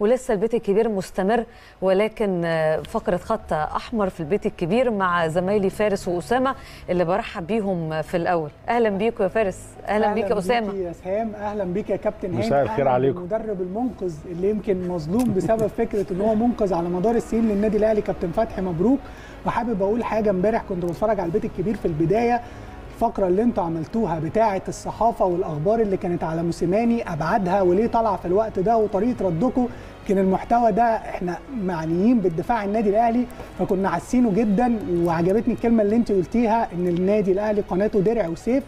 ولسه البيت الكبير مستمر ولكن آه، فقرة خط أحمر في البيت الكبير مع زمايلي فارس وأسامة اللي برحب بيهم في الأول. أهلا بيكم يا فارس. أهلا بيك يا أسامة. يا سهام أهلا بيك يا كابتن هاني مساء الخير أهلاً عليكم. بالمدرب المنقذ اللي يمكن مظلوم بسبب فكرة إن هو منقذ على مدار السنين للنادي الأهلي كابتن فتحي مبروك. وحابب أقول حاجة امبارح كنت بتفرج على البيت الكبير في البداية. الفقرة اللي أنتوا عملتوها بتاعة الصحافة والأخبار اللي كانت على موسيماني ابعادها وليه طالعه في الوقت ده وطريقة ردكم كان المحتوى ده إحنا معنيين بالدفاع عن النادي الأهلي فكنا حاسينه جدا. وعجبتني الكلمة اللي انت قلتيها إن النادي الأهلي قناته درع وسيف.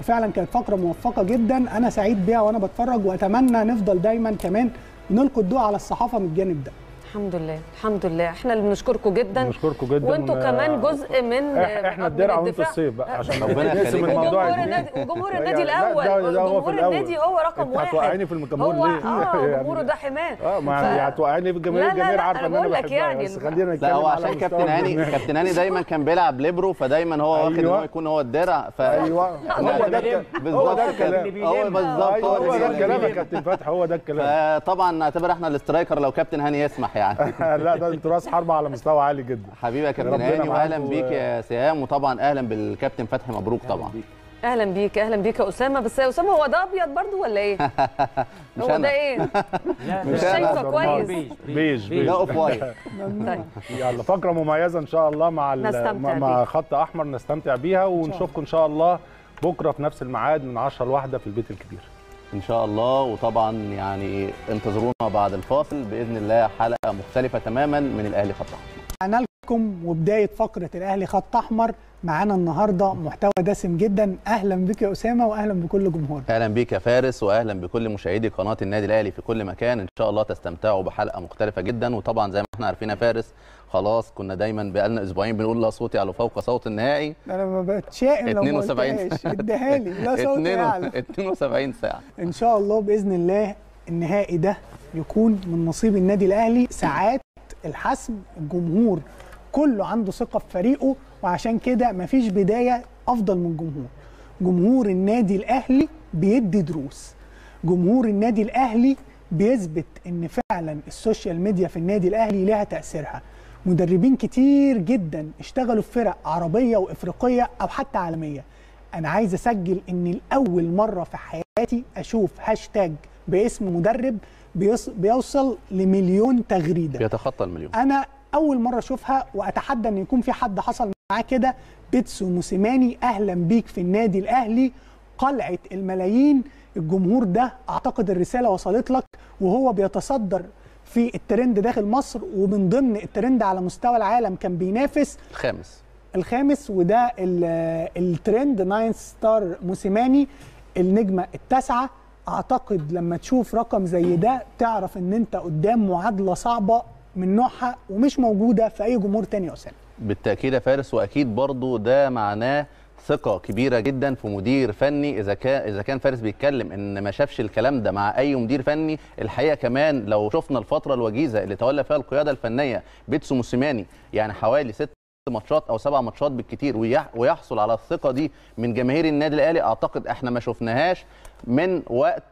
وفعلا كانت فقرة موفقة جدا. أنا سعيد بيها وأنا بتفرج وأتمنى نفضل دايما كمان نلقي الضوء على الصحافة من الجانب ده. الحمد لله الحمد لله إحنا اللي بنشكركم جدا بنشكركم جدا وأنتوا كمان جزء من إحنا الدرع وأنتوا. السيف بقى عشان ربنا نقسم يخليك. الموضوع وجمهور دي. النادي وجمهور لا، النادي لا، الأول جمهور. النادي هو رقم واحد هتوقعيني في الجمهور هو ليه؟ آه يعني- جمهوره ده حماه آه ما ف- هتوقعني في الجماهير الجماهير عارفة إن أنا بقول لك بحبها يعني بس خلينا لا نتكلم هو عشان كابتن هاني. كابتن هاني دايما كان بيلعب ليبرو فدايما هو واخد إن أيوة. هو يكون هو الدرع ف أيوه هو ده الك- هو ده الكلام هو بالظبط أيوه هو ده الكلام يا. كابتن فتحي هو ده الكلام فطبعا نعتبر إحنا ال striker لو كابتن هاني يسمح يعني لا ده أنتوا راس حربه على مستوى عالي جدا. حبيبي يا كابتن هاني واهلا بيك يا سهام وطبعا أهلا بالكابتن فتحي مبروك طبعا. أهلا بيك. أهلا بيك يا أسامة. بس يا أسامة هو ده أبيض برضو ولا إيه؟ مش هو ده. إيه؟ لا مش. شايفه كويس. beige beige لا off white طيب. يلا فقرة مميزة إن شاء الله مع مع- خط أحمر نستمتع بيها ونشوفكم إن شاء الله بكرة في نفس الميعاد من 10 لواحدة في البيت الكبير. إن شاء الله. وطبعا يعني انتظرونا بعد الفاصل. بإذن الله حلقة مختلفة تماما من الأهلي خط أحمر. لكم وبداية فقرة الأهلي خط أحمر. معانا النهارده محتوى دسم جدا. أهلا بك يا أسامة واهلا بكل جمهور. أهلا بيك يا فارس واهلا بكل مشاهدي قناة النادي الأهلي في كل مكان. إن شاء الله تستمتعوا بحلقة مختلفة جدا. وطبعا زي ما إحنا عارفين يا فارس خلاص كنا دايما بقالنا أسبوعين بنقول لا صوتي على فوق صوت النهائي. أنا ما بتشائم لو ما 72 قلتهاش. اديها لي لا صوت يعلى. 72 ساعة. إن شاء الله بإذن الله النهائي ده يكون من نصيب النادي الأهلي. ساعات الحسم الجمهور كله عنده ثقة في فريقه وعشان كده مفيش بداية أفضل من الجمهور. جمهور النادي الأهلي بيدي دروس. جمهور النادي الأهلي بيثبت إن فعلا ال social media في النادي الأهلي لها تأثيرها. مدربين كتير جدا اشتغلوا في فرق عربية وإفريقية أو حتى عالمية. أنا عايز أسجل ان الأول مرة في حياتي أشوف هاشتاج باسم مدرب بيص- بيوصل لمليون تغريدة. بيتخطى المليون. أنا أول مرة أشوفها وأتحدى إن يكون في حد حصل معاه كده. بيتسو موسيماني أهلا بيك في النادي الأهلي. قلعة الملايين الجمهور ده أعتقد الرسالة وصلت لك وهو بيتصدر في الترند داخل مصر ومن ضمن الترند على مستوى العالم كان بينافس الخامس. الخامس وده ال- ال trend nine star موسيماني النجمة التاسعة. أعتقد لما تشوف رقم زي ده تعرف إن أنت قدام معادلة صعبة من نوعها ومش موجودة في أي جمهور تاني يا اسامه بالتأكيد يا فارس وأكيد برضو ده معناه ثقة كبيرة جدا في مدير فني. إذا كان إذا كان فارس بيتكلم إن ما شافش الكلام ده مع أي مدير فني الحقيقة كمان لو شفنا الفترة الوجيزة اللي تولى فيها القيادة الفنية بيتسو موسيماني يعني حوالي ست ماتشات أو سبع ماتشات بالكتير ويح- ويحصل على الثقة دي من جماهير النادي الأهلي أعتقد إحنا ما شفناهاش من وقت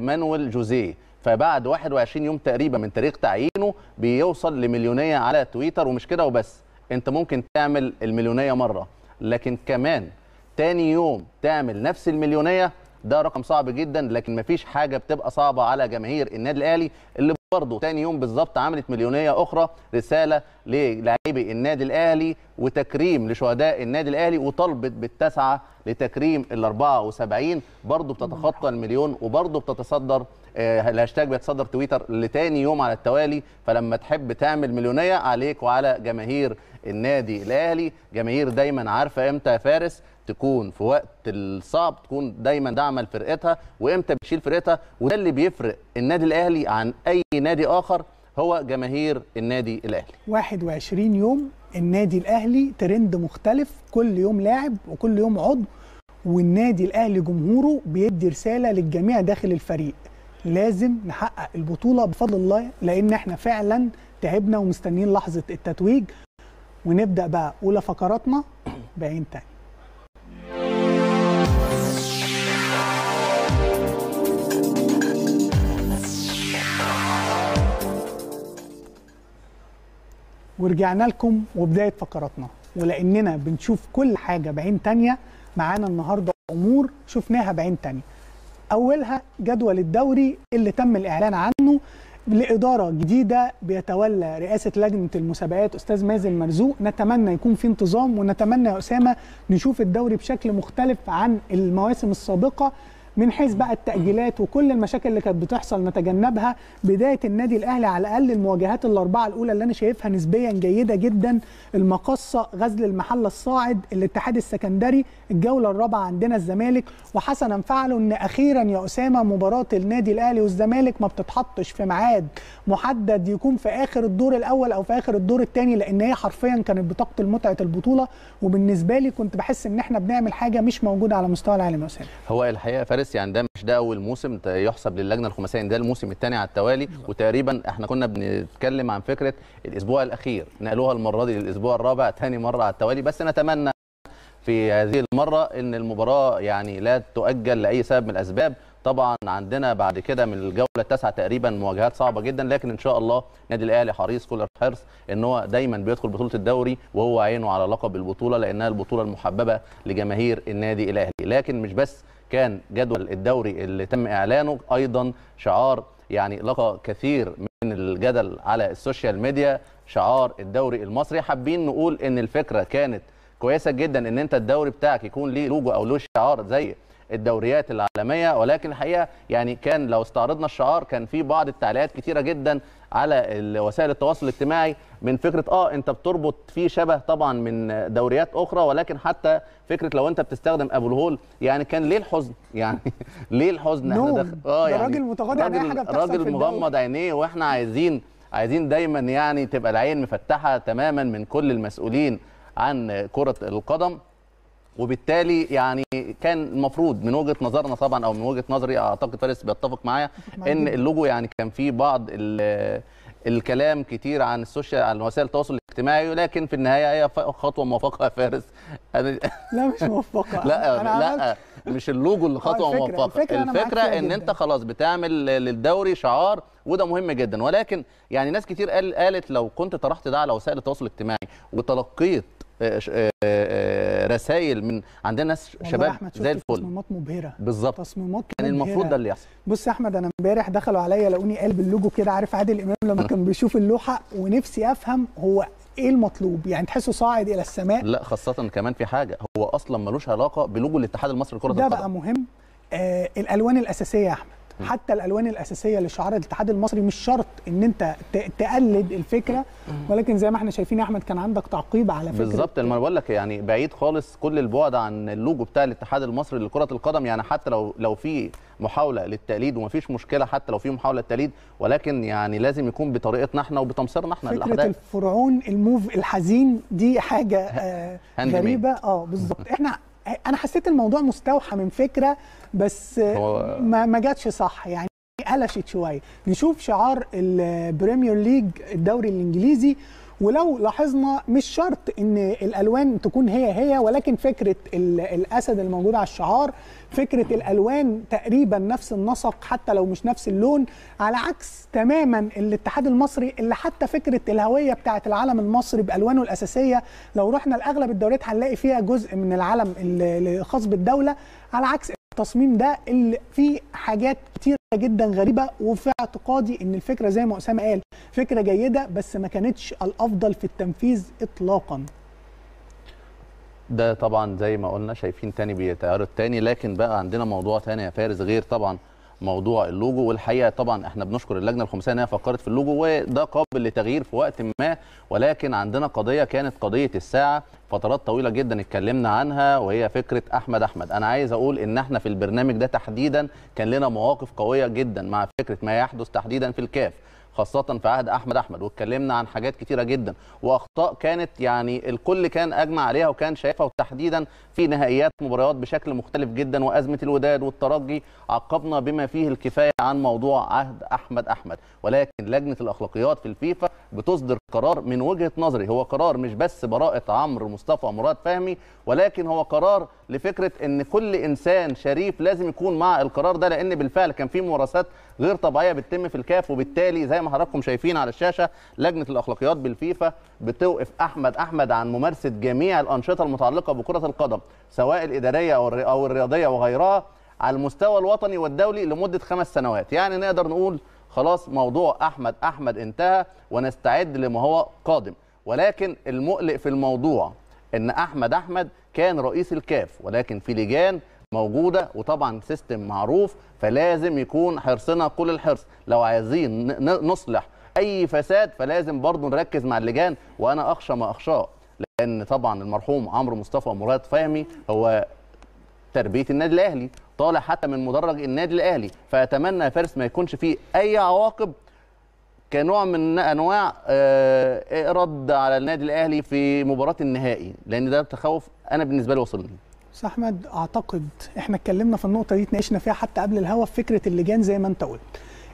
مانويل جوزيه. فبعد 21 يوم تقريبا من تاريخ تعيينه بيوصل لمليونية على تويتر. ومش كده وبس أنت ممكن تعمل المليونية مرة. لكن كمان تاني يوم تعمل نفس المليونية ده رقم صعب جدا لكن مفيش حاجة بتبقى صعبة على جماهير النادي الأهلي اللي برضه تاني يوم بالظبط عملت مليونية أخرى رسالة للاعبي النادي الأهلي وتكريم لشهداء النادي الأهلي وطلبت بالتسعة لتكريم ال 74 برضه بتتخطى المليون وبرضه بتتصدر الهاشتاج بيتصدر تويتر لتاني يوم على التوالي. فلما تحب تعمل مليونية عليك وعلى جماهير النادي الأهلي. جماهير دايما عارفة إمتى يا فارس؟ تكون في وقت الصعب تكون دايما داعمه لفرقتها وإمتى بتشيل فرقتها؟ وده اللي بيفرق النادي الأهلي عن أي نادي آخر هو جماهير النادي الأهلي. 21 يوم النادي الأهلي ترند مختلف. كل يوم لاعب وكل يوم عضو والنادي الأهلي جمهوره بيدي رسالة للجميع داخل الفريق. لازم نحقق البطولة بفضل الله لأن إحنا فعلا تعبنا ومستنيين لحظة التتويج. ونبدأ بقى أولى فقراتنا بعين تاني. ورجعنا لكم وبداية فقراتنا. ولأننا بنشوف كل حاجة بعين تانية معانا النهارده. أمور شفناها بعين تانية. أولها جدول الدوري اللي تم الإعلان عنه لإدارة جديدة بيتولى رئاسة لجنة المسابقات أستاذ مازن مرزوق. نتمنى يكون في انتظام ونتمنى يا أسامة نشوف الدوري بشكل مختلف عن المواسم السابقة. من حيث بقى التأجيلات وكل المشاكل اللي كانت بتحصل نتجنبها بداية النادي الأهلي على الأقل المواجهات الأربعة الأولى اللي أنا شايفها نسبيا جيدة جدا المقصة غزل المحلة الصاعد الاتحاد السكندري الجولة الرابعة عندنا الزمالك وحسنا فعلوا أن أخيرا يا أسامة مباراة النادي الأهلي والزمالك ما بتتحطش في ميعاد محدد يكون في آخر الدور الأول أو في آخر الدور الثاني لأن هي حرفيا كانت بتقتل متعة البطولة وبالنسبة لي كنت بحس أن إحنا بنعمل حاجة مش موجودة على مستوى العالم يا أسامة. هو الحقيقة فارس يعني ده مش ده أول موسم يحسب للجنة الخماسية إن ده الموسم الثاني على التوالي. وتقريبا إحنا كنا بنتكلم عن فكرة الأسبوع الأخير نقلوها المرة دي للأسبوع الرابع ثاني مرة على التوالي. بس نتمنى في هذه المرة إن المباراة يعني لا تؤجل لأي سبب من الأسباب. طبعا عندنا بعد كده من الجولة التاسعة تقريبا مواجهات صعبة جدا لكن إن شاء الله النادي الأهلي حريص كل الحرص إن هو دايما بيدخل بطولة الدوري وهو عينه على لقب البطولة لأنها البطولة المحببة لجماهير النادي الأهلي. لكن مش بس كان جدول الدوري اللي تم إعلانه أيضا شعار يعني لقى كثير من الجدل على السوشيال ميديا شعار الدوري المصري. حابين نقول إن الفكرة كانت كويسة جدا إن أنت الدوري بتاعك يكون ليه لوجو أو له شعار زي الدوريات العالمية ولكن الحقيقة يعني كان لو استعرضنا الشعار كان في بعض التعليقات كتيرة جدا على وسائل التواصل الاجتماعي من فكرة آه أنت بتربط فيه شبه طبعا من دوريات أخرى ولكن حتى فكرة لو أنت بتستخدم أبو الهول يعني كان لي الحزن يعني ليه الحزن نوم. داخل- ده راجل متغاضي عن أي راجل- حاجة بتحصل راجل. مغمض عينيه وإحنا عايزين عايزين دايما يعني تبقى العين مفتحة تماما من كل المسؤولين عن كرة القدم وبالتالي يعني كان المفروض من وجهة نظرنا طبعا أو من وجهة نظري أعتقد فارس بيتفق معايا إن. اللوجو يعني كان فيه بعض ال- الكلام كتير عن السوشيال عن وسائل التواصل الاجتماعي لكن في النهاية هي خطوة موفقة يا فارس أنا- لا مش موفقة لا أنا لا مش اللوجو اللي خطوة الفكرة- موفقة الفكرة الفكرة فيها إن جداً. انت خلاص بتعمل للدوري شعار وده مهم جدا ولكن يعني ناس كتير قال قالت لو كنت طرحت ده على وسائل التواصل الاجتماعي وتلقيت رسائل من عندنا ناس شباب زي الفل. تصميمات مبهرة. بالظبط. تصميمات كان المفروض مبهرة. ده اللي يحصل. بص يا أحمد أنا امبارح دخلوا عليا لقوني قلب اللوجو كده عارف عادل إمام لما كان بيشوف اللوحة ونفسي أفهم هو إيه المطلوب. يعني تحسه صاعد إلى السماء. لا خاصة كمان في حاجة هو أصلا ملوش علاقة بلوجو الاتحاد المصري لكرة ده بقى القدم. مهم. آه الألوان الأساسية يا أحمد. حتى الألوان الأساسية لشعار الاتحاد المصري مش شرط إن أنت تقلد الفكرة ولكن زي ما إحنا شايفين يا أحمد كان عندك تعقيب على فكرة. بالظبط لما بقول لك يعني بعيد خالص كل البعد عن اللوجو بتاع الاتحاد المصري لكرة القدم يعني حتى لو لو في محاولة للتقليد ومفيش مشكلة حتى لو في محاولة للتقليد ولكن يعني لازم يكون بطريقتنا إحنا وبتمصيرنا إحنا فكرة للأحداث. الفرعون الموف الحزين دي حاجة آه غريبة. آه بالظبط. إحنا أنا حسيت الموضوع مستوحى من فكرة بس هو- ما ما جاتش صح. يعني قلشت شوية. نشوف شعار ال Premier League الدوري الإنجليزي ولو لاحظنا مش شرط إن الألوان تكون هي هي ولكن فكرة ال- الأسد الموجود على الشعار فكرة الألوان تقريبا نفس النسق حتى لو مش نفس اللون على عكس تماما الاتحاد المصري اللي حتى فكرة الهوية بتاعه العلم المصري بألوانه الأساسية لو رحنا لأغلب الدوريات هنلاقي فيها جزء من العلم اللي خاص بالدولة على عكس التصميم ده اللي فيه حاجات كتيرة جدا غريبة وفي اعتقادي إن الفكرة زي ما أسامة قال فكرة جيدة بس ما كانتش الأفضل في التنفيذ إطلاقا. ده طبعا زي ما قلنا شايفين تاني بيتعرض تاني لكن بقى عندنا موضوع تاني يا فارس غير طبعا موضوع اللوجو. والحقيقة طبعا إحنا بنشكر اللجنة الخماسيه انها فكرت في اللوجو وده قابل لتغيير في وقت ما. ولكن عندنا قضية كانت قضية الساعة فترات طويلة جدا اتكلمنا عنها وهي فكرة أحمد أحمد. أنا عايز أقول إن إحنا في البرنامج ده تحديدا كان لنا مواقف قوية جدا مع فكرة ما يحدث تحديدا في الكاف. خاصة في عهد أحمد أحمد واتكلمنا عن حاجات كتيرة جدا وأخطاء كانت يعني الكل كان أجمع عليها وكان شايفها وتحديدا في نهائيات مباريات بشكل مختلف جدا وأزمة الوداد والترجي عقبنا بما فيه الكفاية عن موضوع عهد أحمد أحمد. ولكن لجنة الأخلاقيات في الفيفا بتصدر قرار من وجهة نظري هو قرار مش بس براءة عمرو مصطفى مراد فهمي ولكن هو قرار لفكرة إن كل إنسان شريف لازم يكون مع القرار ده لأن بالفعل كان في ممارسات غير طبيعية بتتم في الكاف وبالتالي زي ما حضراتكم شايفين على الشاشة لجنة الأخلاقيات بالفيفا بتوقف أحمد أحمد عن ممارسة جميع الأنشطة المتعلقة بكرة القدم سواء الإدارية أو الري- أو الرياضية وغيرها على المستوى الوطني والدولي لمدة خمس سنوات. يعني نقدر نقول خلاص موضوع أحمد أحمد انتهى ونستعد لما هو قادم. ولكن المقلق في الموضوع إن أحمد أحمد كان رئيس الكاف ولكن في لجان موجودة وطبعا system معروف فلازم يكون حرصنا كل الحرص. لو عايزين نصلح أي فساد فلازم برضه نركز مع اللجان وأنا أخشى ما أخشاه. لأن طبعا المرحوم عمرو مصطفى مراد فهمي هو تربية النادي الأهلي طالع حتى من مدرج النادي الأهلي. فأتمنى يا فارس ما يكونش فيه أي عواقب كنوع من أنواع آه، رد على النادي الأهلي في مباراة النهائي. لأن ده تخوف أنا بالنسبة لي وصلني بس احمد أعتقد إحنا اتكلمنا في النقطة دي اتناقشنا فيها حتى قبل الهوا في فكرة اللجان زي ما أنت قلت.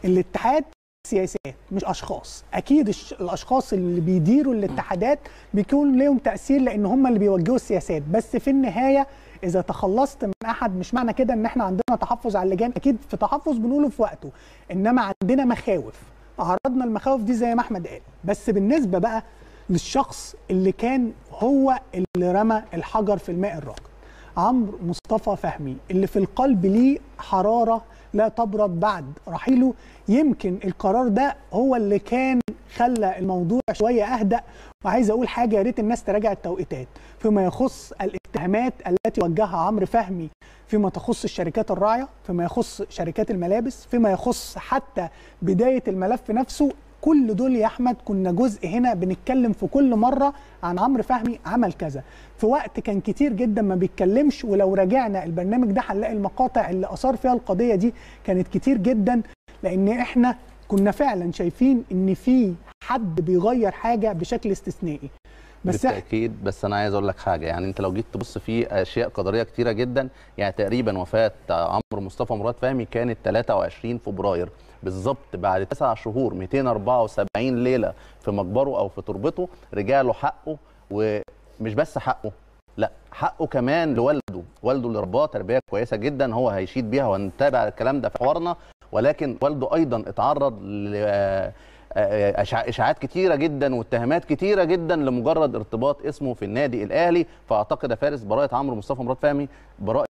الاتحاد سياسات مش أشخاص. أكيد الأشخاص اللي بيديروا الاتحادات بيكون لهم تأثير لأن هم اللي بيوجهوا السياسات. بس في النهاية إذا تخلصت من أحد مش معنى كده إن إحنا عندنا تحفظ على اللجان. أكيد في تحفظ بنقوله في وقته. إنما عندنا مخاوف. عرضنا المخاوف دي زي ما أحمد قال. بس بالنسبة بقى للشخص اللي كان هو اللي رمى الحجر في الماء الراكد عمرو مصطفى فهمي اللي في القلب ليه حرارة لا تبرد بعد رحيله. يمكن القرار ده هو اللي كان خلى الموضوع شوية أهدأ. وعايز أقول حاجة يا ريت الناس تراجع التوقيتات. فيما يخص الاتهامات التي وجهها عمرو فهمي فيما تخص الشركات الراعية فيما يخص شركات الملابس فيما يخص حتى بداية الملف نفسه كل دول يا أحمد كنا جزء هنا بنتكلم في كل مرة عن عمرو فهمي عمل كذا. في وقت كان كتير جدا ما بيتكلمش ولو راجعنا البرنامج ده هنلاقي المقاطع اللي آثار فيها القضية دي كانت كتير جدا لأن إحنا كنا فعلا شايفين إن في حد بيغير حاجة بشكل استثنائي. بس بالتأكيد بس أنا عايز أقول لك حاجة يعني أنت لو جيت تبص في أشياء قدرية كتيرة جدا يعني تقريبا وفاة عمرو مصطفى مراد فهمي كانت 23 فبراير. بالظبط بعد تسع شهور 274 ليلة في مقبره أو في تربته رجع له حقه ومش بس حقه لا حقه كمان لوالده. والده اللي رباه تربية كويسة جدا هو هيشيد بيها وهنتابع الكلام ده في حوارنا. ولكن والده أيضا اتعرض ل إشاع- إشاعات كتيرة جدا واتهامات كتيرة جدا لمجرد ارتباط اسمه في النادي الأهلي. فأعتقد يا فارس براءة عمرو مصطفى مراد فهمي براءة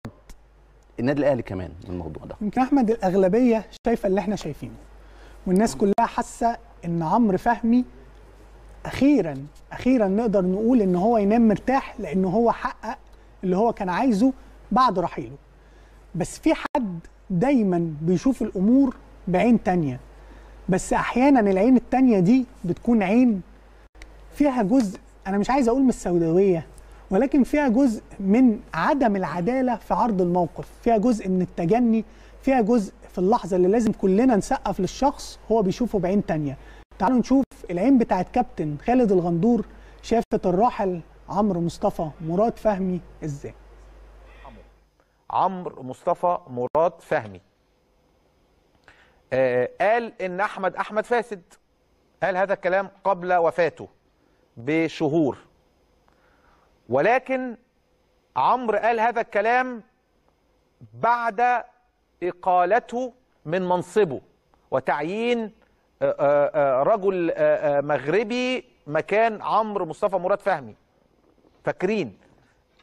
النادي الأهلي كمان من الموضوع ده. يمكن أحمد الأغلبية شايفة اللي إحنا شايفينه والناس كلها حاسة إن عمرو فهمي أخيرا أخيرا نقدر نقول إن هو ينام مرتاح لأن هو حقق اللي هو كان عايزه بعد رحيله. بس في حد دايما بيشوف الأمور بعين تانية. بس أحيانا العين التانية دي بتكون عين فيها جزء أنا مش عايز أقول من السوداوية ولكن فيها جزء من عدم العدالة في عرض الموقف. فيها جزء من التجني فيها جزء في اللحظة اللي لازم كلنا نسقف للشخص هو بيشوفه بعين تانية. تعالوا نشوف العين بتاعت كابتن خالد الغندور شافت الراحل عمرو مصطفى مراد فهمي إزاي؟ عمرو مصطفى مراد فهمي. آه قال إن أحمد أحمد فاسد. قال هذا الكلام قبل وفاته بشهور. ولكن عمرو قال هذا الكلام بعد إقالته من منصبه وتعيين آه، آه، آه، رجل مغربي مكان عمرو مصطفى مراد فهمي فاكرين.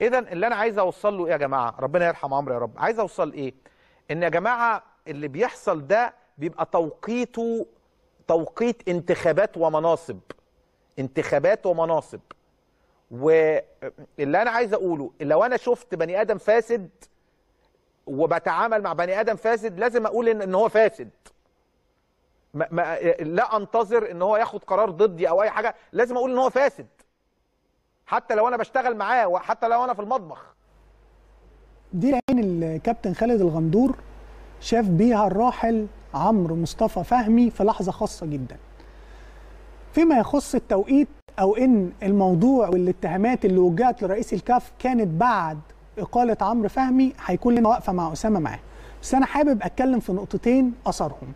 اذا اللي أنا عايز أوصل له إيه يا جماعة؟ ربنا يرحم عمرو يا رب. عايز أوصل إيه؟ إن يا جماعة اللي بيحصل ده بيبقى توقيته توقيت انتخابات ومناصب انتخابات ومناصب. واللي أنا عايز أقوله لو أنا شفت بني آدم فاسد وبتعامل مع بني آدم فاسد لازم أقول ان, إن هو فاسد. ما ما لا أنتظر إن هو ياخد قرار ضدي أو أي حاجة لازم أقول إن هو فاسد. حتى لو أنا بشتغل معاه وحتى لو أنا في المطبخ. دي العين الكابتن خالد الغندور شاف بيها الراحل عمرو مصطفى فهمي في لحظة خاصة جدا. فيما يخص التوقيت أو إن الموضوع والاتهامات اللي وجهت لرئيس الكاف كانت بعد إقالة عمرو فهمي هيكون لنا واقفه مع أسامة معاه. بس أنا حابب أتكلم في نقطتين أثرهم.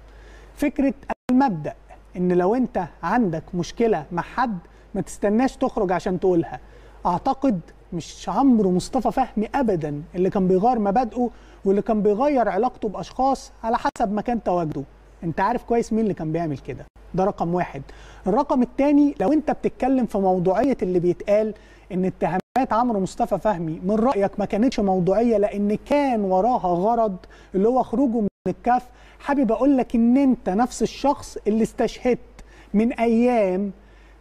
فكرة المبدأ إن لو أنت عندك مشكلة مع حد ما تستناش تخرج عشان تقولها. أعتقد مش عمرو مصطفى فهمي ابدا اللي كان بيغير مبادئه واللي كان بيغير علاقته بأشخاص على حسب مكان تواجده. أنت عارف كويس مين اللي كان بيعمل كده. ده رقم واحد. الرقم الثاني لو انت بتتكلم في موضوعية اللي بيتقال إن اتهامات عمرو مصطفى فهمي من رأيك ما كانتش موضوعية لأن كان وراها غرض اللي هو خروجه من الكاف حابب أقول لك إن أنت نفس الشخص اللي استشهدت من أيام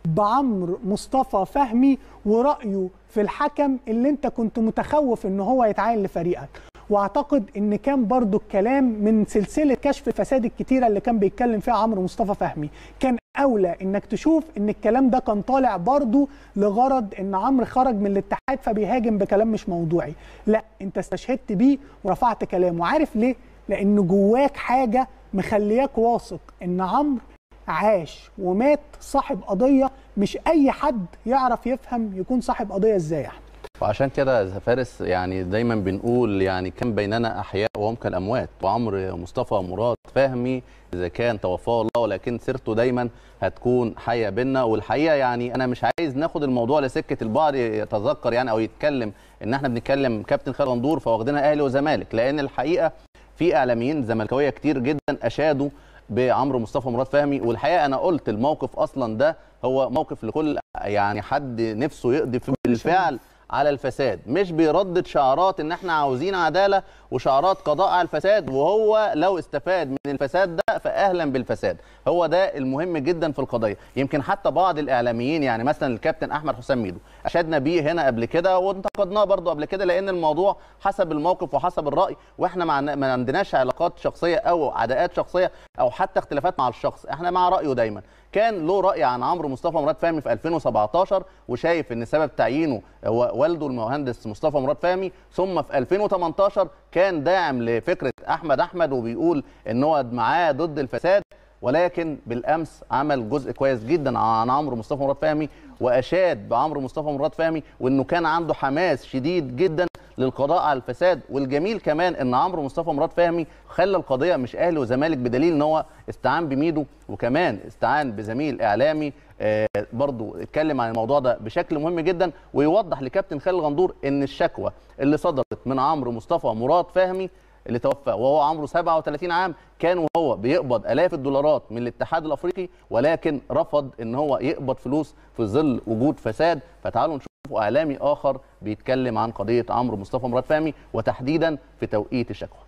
بعمرو مصطفى فهمي ورأيه في الحكم اللي أنت كنت متخوف إن هو يتعين لفريقك. واعتقد إن كان برضو الكلام من سلسلة كشف الفساد الكتيرة اللي كان بيتكلم فيها عمرو مصطفى فهمي كان أولى إنك تشوف إن الكلام ده كان طالع برضو لغرض إن عمرو خرج من الاتحاد فبيهاجم بكلام مش موضوعي. لا أنت استشهدت بيه ورفعت كلامه. عارف ليه؟ لأن جواك حاجة مخلياك واثق إن عمرو عاش ومات صاحب قضية مش أي حد يعرف يفهم يكون صاحب قضية إزاي أحمد. وعشان كده يا فارس يعني دايما بنقول يعني كان بيننا أحياء وهم كالاموات وعمرو مصطفى مراد فهمي إذا كان توفاه الله ولكن سيرته دايما هتكون حية بينا والحقيقة يعني أنا مش عايز ناخد الموضوع لسكة البعض يتذكر يعني أو يتكلم إن إحنا بنتكلم كابتن خالد غندور فواخدينها أهلي وزمالك. لأن الحقيقة في إعلاميين زملكاوية كتير جدا أشادوا بعمرو مصطفى مراد فهمي. والحقيقة أنا قلت الموقف أصلا ده هو موقف لكل يعني حد نفسه يقضي في بالفعل على الفساد. مش بيردد شعارات إن إحنا عاوزين عدالة وشعارات قضاء على الفساد وهو لو استفاد من الفساد ده فاهلا بالفساد. هو ده المهم جدا في القضية. يمكن حتى بعض الإعلاميين يعني مثلا الكابتن أحمد حسام ميدو اشدنا بيه هنا قبل كده وانتقدناه برضه قبل كده لأن الموضوع حسب الموقف وحسب الرأي وإحنا ما عندناش علاقات شخصية أو عداءات شخصية أو حتى اختلافات مع الشخص. إحنا مع رأيه دايما. كان له رأي عن عمرو مصطفى مراد فهمي في 2017 وشايف إن سبب تعيينه هو والده المهندس مصطفى مراد فهمي. ثم في 2018 كان داعم لفكرة أحمد أحمد وبيقول إن هو معاه ضد الفساد ولكن بالأمس عمل جزء كويس جدا عن عمرو مصطفى مراد فهمي وأشاد بعمرو مصطفى مراد فهمي وإنه كان عنده حماس شديد جدا للقضاء على الفساد. والجميل كمان إن عمرو مصطفى مراد فهمي خلى القضية مش أهلي وزمالك بدليل إن هو استعان بميدو وكمان استعان بزميل إعلامي. آه برضو اتكلم عن الموضوع ده بشكل مهم جدا ويوضح لكابتن خالد غندور إن الشكوى اللي صدرت من عمرو مصطفى مراد فهمي اللي توفى وهو عمره 37 عام كان وهو بيقبض آلاف الدولارات من الاتحاد الأفريقي ولكن رفض إن هو يقبض فلوس في ظل وجود فساد. فتعالوا نشوف اعلامي آخر بيتكلم عن قضية عمرو مصطفى مراد فهمي وتحديدا في توقيت الشكوى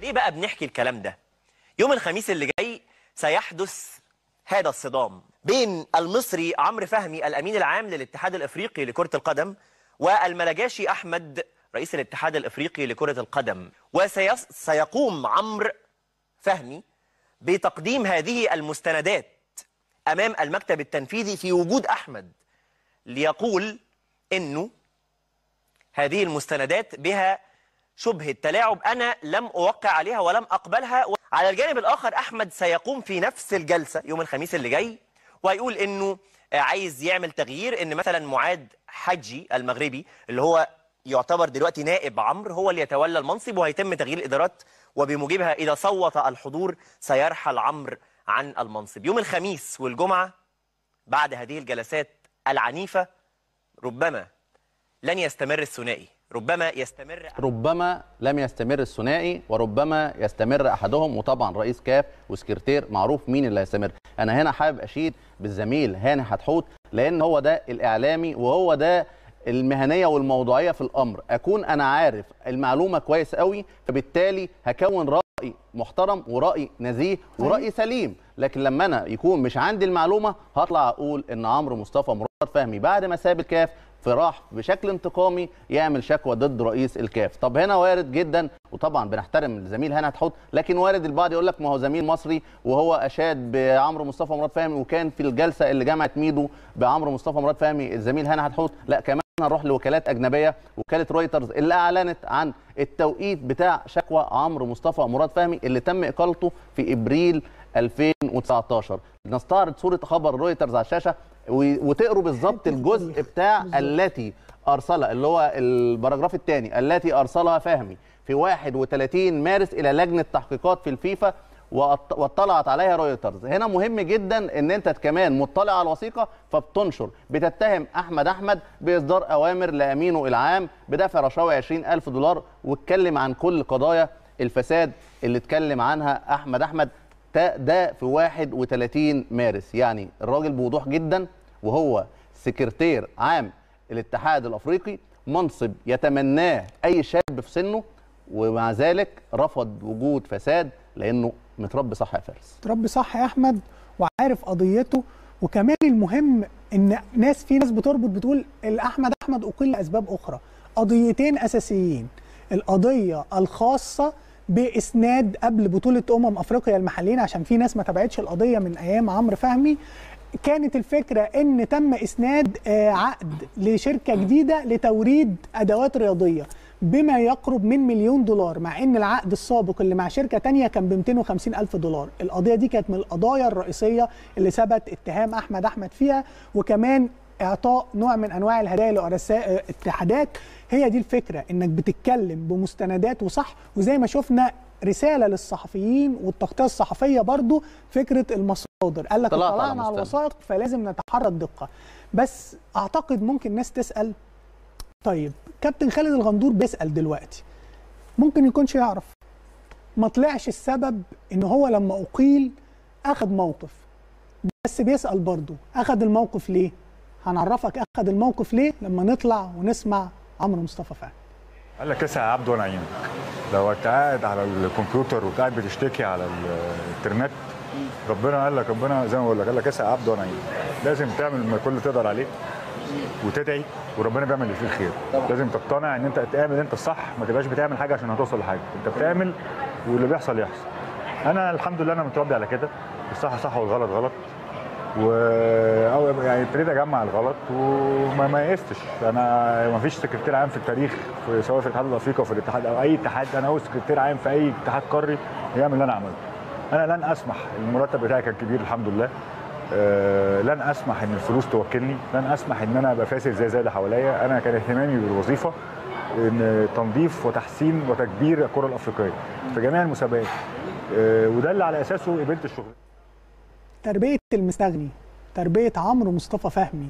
ليه بقى بنحكي الكلام ده؟ يوم الخميس اللي جاي سيحدث هذا الصدام بين المصري عمرو فهمي الأمين العام للاتحاد الإفريقي لكرة القدم والملجاشي أحمد رئيس الاتحاد الإفريقي لكرة القدم. وسيقوم عمرو فهمي بتقديم هذه المستندات أمام المكتب التنفيذي في وجود أحمد ليقول إنه هذه المستندات بها شبهه تلاعب أنا لم أوقع عليها ولم أقبلها على الجانب الآخر أحمد سيقوم في نفس الجلسة يوم الخميس اللي جاي وهيقول إنه عايز يعمل تغيير إن مثلا معاد حجي المغربي اللي هو يعتبر دلوقتي نائب عمرو هو اللي يتولى المنصب وهيتم تغيير الإدارات وبموجبها إذا صوت الحضور سيرحل عمرو عن المنصب. يوم الخميس والجمعة بعد هذه الجلسات العنيفة ربما لن يستمر الثنائي. ربما يستمر ربما لم يستمر الثنائي وربما يستمر أحدهم وطبعا رئيس كاف وسكرتير معروف مين اللي هيستمر. أنا هنا حابب أشيد بالزميل هاني حتحوت لأن هو ده الإعلامي وهو ده المهنية والموضوعية في الأمر. أكون أنا عارف المعلومة كويس قوي فبالتالي هكون رأي محترم ورأي نزيه ورأي سليم. لكن لما أنا يكون مش عندي المعلومة هطلع أقول إن عمرو مصطفى مراد فهمي بعد ما ساب الكاف فراح بشكل انتقامي يعمل شكوى ضد رئيس الكاف. طب هنا وارد جدا وطبعا بنحترم الزميل هنا تحط لكن وارد البعض يقول لك ما هو زميل مصري وهو أشاد بعمرو مصطفى مراد فهمي وكان في الجلسة اللي جمعت ميدو بعمرو مصطفى مراد فهمي الزميل هنا هتحط لا كمان هنروح لوكالات أجنبية. وكالة رويترز اللي أعلنت عن التوقيت بتاع شكوى عمرو مصطفى مراد فهمي اللي تم إقالته في إبريل 2019 نستعرض صورة خبر رويترز على الشاشة وتقروا بالظبط الجزء بتاع التي أرسلها اللي هو ال paragraph الثاني التي أرسلها فهمي في 31 مارس إلى لجنة تحقيقات في الفيفا. واطلعت عليها رويترز هنا مهم جدا إن أنت كمان مطلع على الوثيقة فبتنشر. بتتهم أحمد أحمد بإصدار أوامر لأمينه العام بدفع رشاوى 20000 دولار واتكلم عن كل قضايا الفساد اللي اتكلم عنها أحمد أحمد. ده- في 31 مارس. يعني الراجل بوضوح جدا وهو سكرتير عام الاتحاد الأفريقي منصب يتمناه أي شاب في سنه ومع ذلك رفض وجود فساد لأنه متربي صح يا فارس. تربي صح يا أحمد وعارف قضيته. وكمان المهم إن ناس في ناس بتربط بتقول الأحمد أحمد أقيل لأسباب أخرى. قضيتين أساسيين. القضية الخاصة بإسناد قبل بطولة أمم أفريقيا المحليين عشان في ناس ما تابعتش القضية من أيام عمرو فهمي. كانت الفكرة إن تم إسناد آه، عقد لشركة جديدة لتوريد أدوات رياضية. بما يقرب من مليون دولار مع إن العقد السابق اللي مع شركة تانية كان ب 250 ألف دولار. القضية دي كانت من القضايا الرئيسية اللي ثبت اتهام أحمد أحمد فيها وكمان إعطاء نوع من أنواع الهدايا لرؤساء آه، اتحادات. هي دي الفكرة إنك بتتكلم بمستندات وصح وزي ما شفنا رسالة للصحفيين والتغطية الصحفية برضو فكرة المصادر. قال لك طلعت على. الوثائق فلازم نتحرى الدقه بس أعتقد ممكن ناس تسأل. طيب كابتن خالد الغندور بيسأل دلوقتي. ممكن يكونش يعرف. ما طلعش السبب إن هو لما أقيل اخذ موقف. بس بيسأل برضه اخذ الموقف ليه؟ هنعرفك اخذ الموقف ليه لما نطلع ونسمع عمرو مصطفى فهمي. قال لك اسعى يا عبد وأنا عينك. لو انت قاعد على الكمبيوتر وقاعد بتشتكي على الإنترنت. ربنا قال لك ربنا زي ما بقول لك قال لك اسعى يا عبد وأنا عينك. لازم تعمل كل تقدر عليه. وتدعي وربنا بيعمل اللي فيه الخير. لازم تقتنع إن أنت تعمل أنت الصح ما تبقاش بتعمل حاجة عشان هتوصل لحاجة. أنت بتعمل واللي بيحصل يحصل. أنا الحمد لله أنا متربي على كده. الصح صح والغلط غلط. و أو يعني ابتديت أجمع الغلط وما ما يئستش. أنا ما فيش سكرتير عام في التاريخ في سواء في الاتحاد الأفريقي أو في الاتحاد أو أي اتحاد. أنا أول سكرتير عام في أي اتحاد قاري يعمل اللي أنا عملته. أنا لن أسمح. المرتب بتاعي كان كبير الحمد لله. لن أسمح إن الفلوس توكلني لن أسمح إن أنا أبقى فاسد زي زي اللي حواليا. أنا كان اهتمامي بالوظيفة إن تنظيف وتحسين وتكبير الكرة الأفريقية في جميع المسابقات آه، وده اللي على أساسه قبلت الشغل تربية المستغني تربية عمرو مصطفى فهمي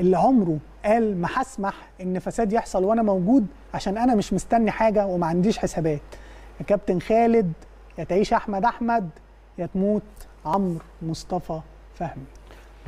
اللي عمره قال ما هسمح إن فساد يحصل وأنا موجود عشان أنا مش مستني حاجة وما عنديش حسابات. يا كابتن خالد يا تعيش أحمد أحمد يا تموت عمرو مصطفى فهمي.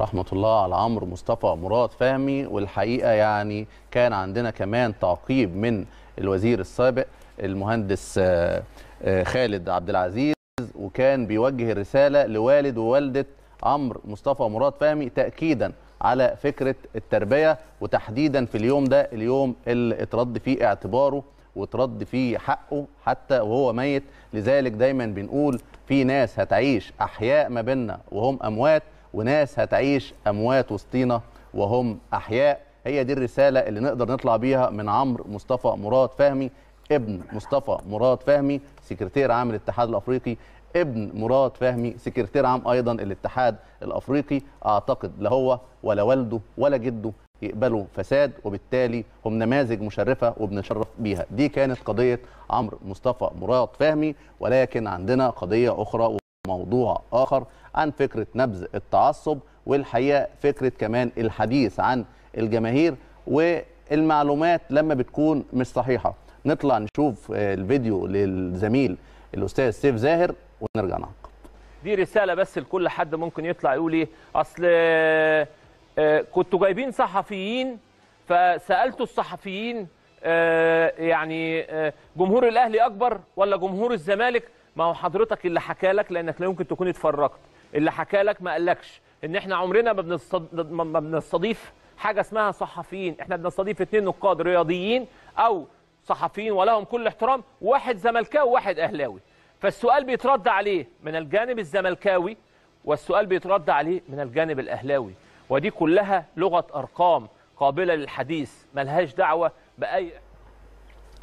رحمة الله على عمرو مصطفى مراد فهمي والحقيقة يعني كان عندنا كمان تعقيب من الوزير السابق المهندس آه، آه، خالد عبد العزيز وكان بيوجه الرسالة لوالد ووالدة عمرو مصطفى مراد فهمي تأكيدا على فكرة التربية وتحديدا في اليوم ده اليوم اللي اترد فيه اعتباره وترد فيه حقه حتى وهو ميت. لذلك دايما بنقول في ناس هتعيش أحياء ما بيننا وهم أموات وناس هتعيش أموات وسطينا وهم أحياء. هي دي الرسالة اللي نقدر نطلع بيها من عمرو مصطفى مراد فهمي ابن مصطفى مراد فهمي سكرتير عام الاتحاد الأفريقي ابن مراد فهمي سكرتير عام أيضا الاتحاد الأفريقي. أعتقد لا هو ولا والده ولا جده يقبلوا فساد وبالتالي هم نماذج مشرفة وبنشرف بيها. دي كانت قضية عمرو مصطفى مراد فهمي ولكن عندنا قضية أخرى وموضوع آخر عن فكرة نبذ التعصب والحقيقة فكرة كمان الحديث عن الجماهير والمعلومات لما بتكون مش صحيحة. نطلع نشوف آه، الفيديو للزميل الأستاذ سيف زاهر ونرجع نعقب. دي رسالة بس لكل حد ممكن يطلع يقول إيه؟ أصل آه، كنتوا جايبين صحفيين فسألتوا الصحفيين آه، يعني جمهور الأهلي أكبر ولا جمهور الزمالك؟ ما هو حضرتك اللي حكى لك لأنك لا يمكن تكون اتفرجت. اللي حكى لك ما قالكش. إن إحنا عمرنا ما بنستض- ما- ما بنستضيف حاجة اسمها صحفيين. إحنا بنستضيف اثنين نقاد رياضيين أو صحفيين ولهم كل احترام واحد زملكاوي وواحد أهلاوي. فالسؤال بيترد عليه من الجانب الزملكاوي والسؤال بيترد عليه من الجانب الأهلاوي. ودي كلها لغة أرقام قابلة للحديث. ملهاش دعوة بأي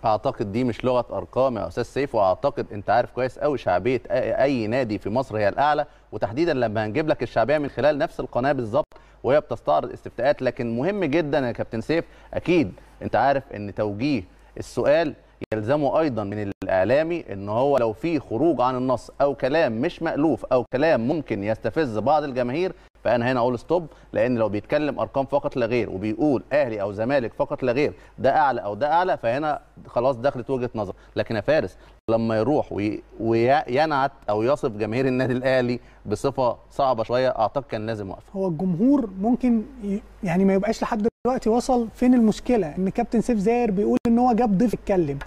أعتقد دي مش لغة أرقام يا أستاذ سيف وأعتقد أنت عارف كويس قوي شعبية أي نادي في مصر هي الأعلى وتحديدا لما هنجيب لك الشعبية من خلال نفس القناة بالظبط وهي بتستعرض استفتاءات لكن مهم جدا يا كابتن سيف أكيد أنت عارف إن توجيه السؤال يلزمه أيضا من الإعلامي إن هو لو في خروج عن النص أو كلام مش مألوف أو كلام ممكن يستفز بعض الجماهير فأنا هنا أقول stop لأن لو بيتكلم أرقام فقط لا غير وبيقول أهلي أو زمالك فقط لا غير ده أعلى أو ده أعلى فهنا خلاص دخلت وجهة نظر. لكن يا فارس لما يروح وي- وينعت أو يصف جماهير النادي الأهلي بصفة صعبة شوية أعتقد كان لازم يوقف. هو الجمهور ممكن يعني ما يبقاش لحد دلوقتي وصل فين المشكلة؟ إن كابتن سيف زاهر بيقول إن هو جاب ضيف اتكلم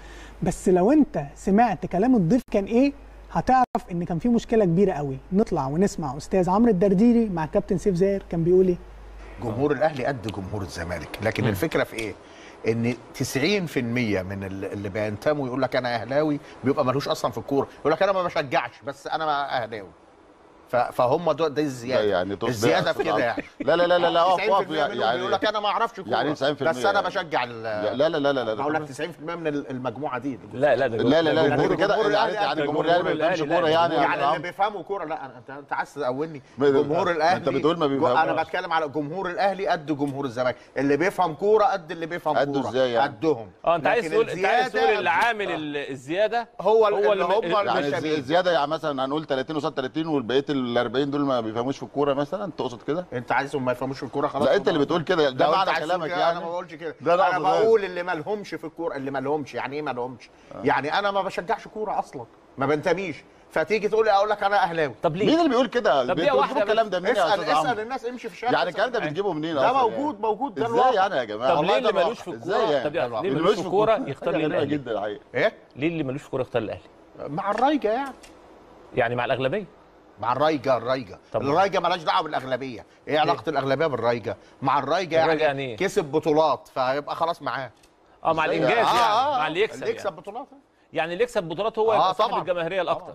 بس لو أنت سمعت كلام الضيف كان إيه؟ هتعرف إن كان في مشكلة كبيرة قوي. نطلع ونسمع أستاذ عمرو الدرديري مع كابتن سيف زاهر كان بيقول إيه؟ جمهور الأهلي قد جمهور الزمالك لكن الفكرة في إيه؟ إن 90% من ال- اللي بينتموا يقول لك أنا أهلاوي بيبقى ملوش أصلا في الكورة يقول لك أنا ما بشجعش بس أنا أهلاوي. فهم دول دي الزياده يعني الزياده في إيه؟ كده يعني لا لا لا لا لا اقف 90% اقف يعني بيقول لك أنا ما أعرفش كوره يعني 90% بس أنا يعني. بشجع ال- لا لا لا لا لا بقول لك 90% من ال- المجموعه دي لا لا لا لا لا يعني كده يعني الأهلي يعني قد جمهور جمهور الاهلي ما بيفهمش كوره يعني يعني اللي. بيفهموا كوره لا انت انت عايز تقولني جمهور الاهلي أنت بتقول ما بيفهموش. أنا بتكلم على جمهور الاهلي قد جمهور الزمالك اللي بيفهم كوره قد اللي بيفهم قده كوره إزاي يعني؟ قدهم آه انت عايز تقول انت عايز الزيادة تقول اللي عامل ال- الزياده هو هو اللي هم يعني يعني. الزياده يعني مثلا هنقول 30 قصاد 30 والبقيه ال 40 دول ما بيفهموش في الكورة مثلا تقصد كده؟ أنت عايزهم ما يفهموش في الكورة خلاص. لا أنت اللي بتقول كده. ده معنى كلامك يعني. أنا ما بقولش كده. ده أنا أنا بقول اللي ما لهمش في الكورة اللي ما لهمش. يعني إيه ما لهمش؟ يعني أنا ما بشجعش كورة أصلا. ما بنتميش. فتيجي تقول لي أقول لك أنا أهلاوي. طب ليه؟ مين اللي بيقول كده؟ بتجيبوا واحدة الكلام ده منين يا اسال أستاذ اسأل؟ الناس امشي في الشارع. يعني. الكلام ده بتجيبه منين؟ ده أصلاً موجود موجود ده إزاي. يعني يا جماعة؟ طب ليه ده اللي. ملوش في الكورة؟ يعني؟ طب يعني ليه اللي ملوش في الكورة يختار الأهلي؟ جدا الحقيقة. إيه؟ ليه اللي ملوش في الكورة يختار الأهلي؟ مع الرايجه يعني. يعني مع الأغلبية. مع الرايجه الرايجه الرايجه مالهاش دعوة بالأغلبية إيه علاقة الأغلبية بالرايجه مع الرايجه يعني, يعني إيه؟ كسب بطولات فيبقى خلاص معاه آه مع الإنجاز يعني؟ يعني آه، آه، مع اللي يكسب اللي يكسب يعني. بطولات يعني اللي يكسب بطولات هو آه، يبقى صاحب طبعاً. الجماهيرية الاكتر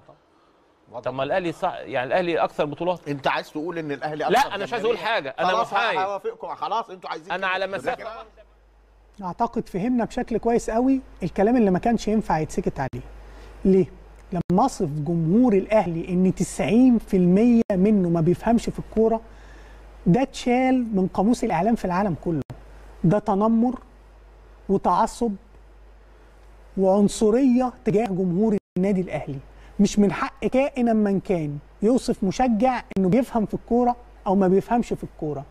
طبعاً. طب ما الأهلي صح يعني الأهلي أكثر بطولات أنت عايز تقول إن الأهلي لا، أكثر أنا مش عايز أقول جماهيرية. حاجة، أنا خلاص. هوافقكم خلاص أنتوا عايزين أنا. على مسافه أعتقد فهمنا بشكل كويس قوي الكلام اللي ما كانش ينفع يتسكت عليه ليه لما أصف جمهور الأهلي إن 90% منه ما بيفهمش في الكورة ده اتشال من قاموس الإعلام في العالم كله. ده تنمر وتعصب وعنصرية تجاه جمهور النادي الأهلي. مش من حق كائنا من كان يوصف مشجع إنه بيفهم في الكورة أو ما بيفهمش في الكورة.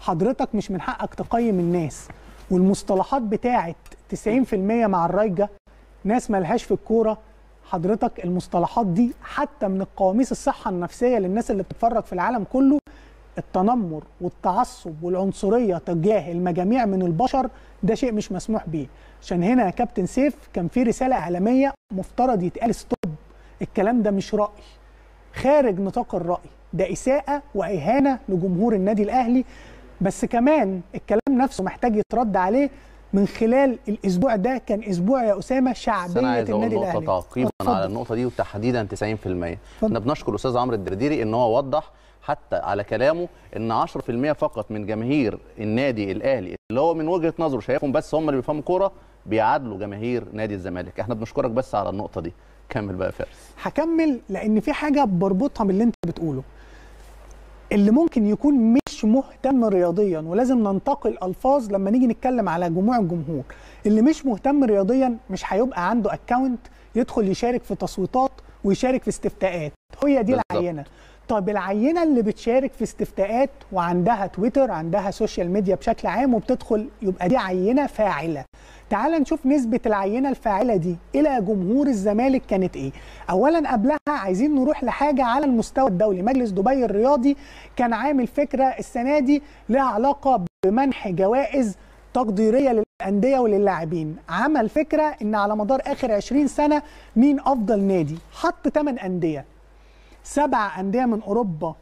حضرتك مش من حقك تقيم الناس والمصطلحات بتاعت 90% مع الرايجة ناس ملهاش في الكورة حضرتك المصطلحات دي حتى من القواميس الصحة النفسية للناس اللي بتتفرج في العالم كله التنمر والتعصب والعنصرية تجاه المجاميع من البشر ده شيء مش مسموح بيه. عشان هنا يا كابتن سيف كان في رسالة إعلامية مفترض يتقال ستوب. الكلام ده مش رأي. خارج نطاق الرأي. ده إساءة وإهانة لجمهور النادي الأهلي. بس كمان الكلام نفسه محتاج يترد عليه من خلال الأسبوع ده كان أسبوع يا عايز أقول النادي نقطة الأهلي. تعقيبا. على النقطة دي وتحديدا 90% إحنا بنشكر الأستاذ عمرو الدرديري إن هو وضح حتى على كلامه إن 10% فقط من جماهير النادي الأهلي اللي هو من وجهة نظره شايفهم بس هم اللي بيفهموا كورة بيعادلوا جماهير نادي الزمالك. إحنا بنشكرك بس على النقطة دي. كمل بقى فارس. هكمل لأن في حاجة بربطها باللي أنت بتقوله. اللي ممكن يكون مش مهتم رياضيا ولازم ننتقي الالفاظ لما نيجي نتكلم على جموع الجمهور. اللي مش مهتم رياضيا مش هيبقى عنده account يدخل يشارك في تصويتات ويشارك في استفتاءات. هي دي بالظبط. العينة. طب العينة اللي بتشارك في استفتاءات وعندها تويتر عندها سوشيال ميديا بشكل عام وبتدخل يبقى دي عينة فاعلة. تعال نشوف نسبة العينة الفاعلة دي. إلى جمهور الزمالك كانت إيه؟ أولا قبلها عايزين نروح لحاجة على المستوى الدولي. مجلس دبي الرياضي كان عامل فكرة السنة دي لها علاقة بمنح جوائز تقديرية للأندية وللاعبين. عمل فكرة إن على مدار آخر 20 سنة مين أفضل نادي؟ حط 8 أندية. سبع أندية من أوروبا.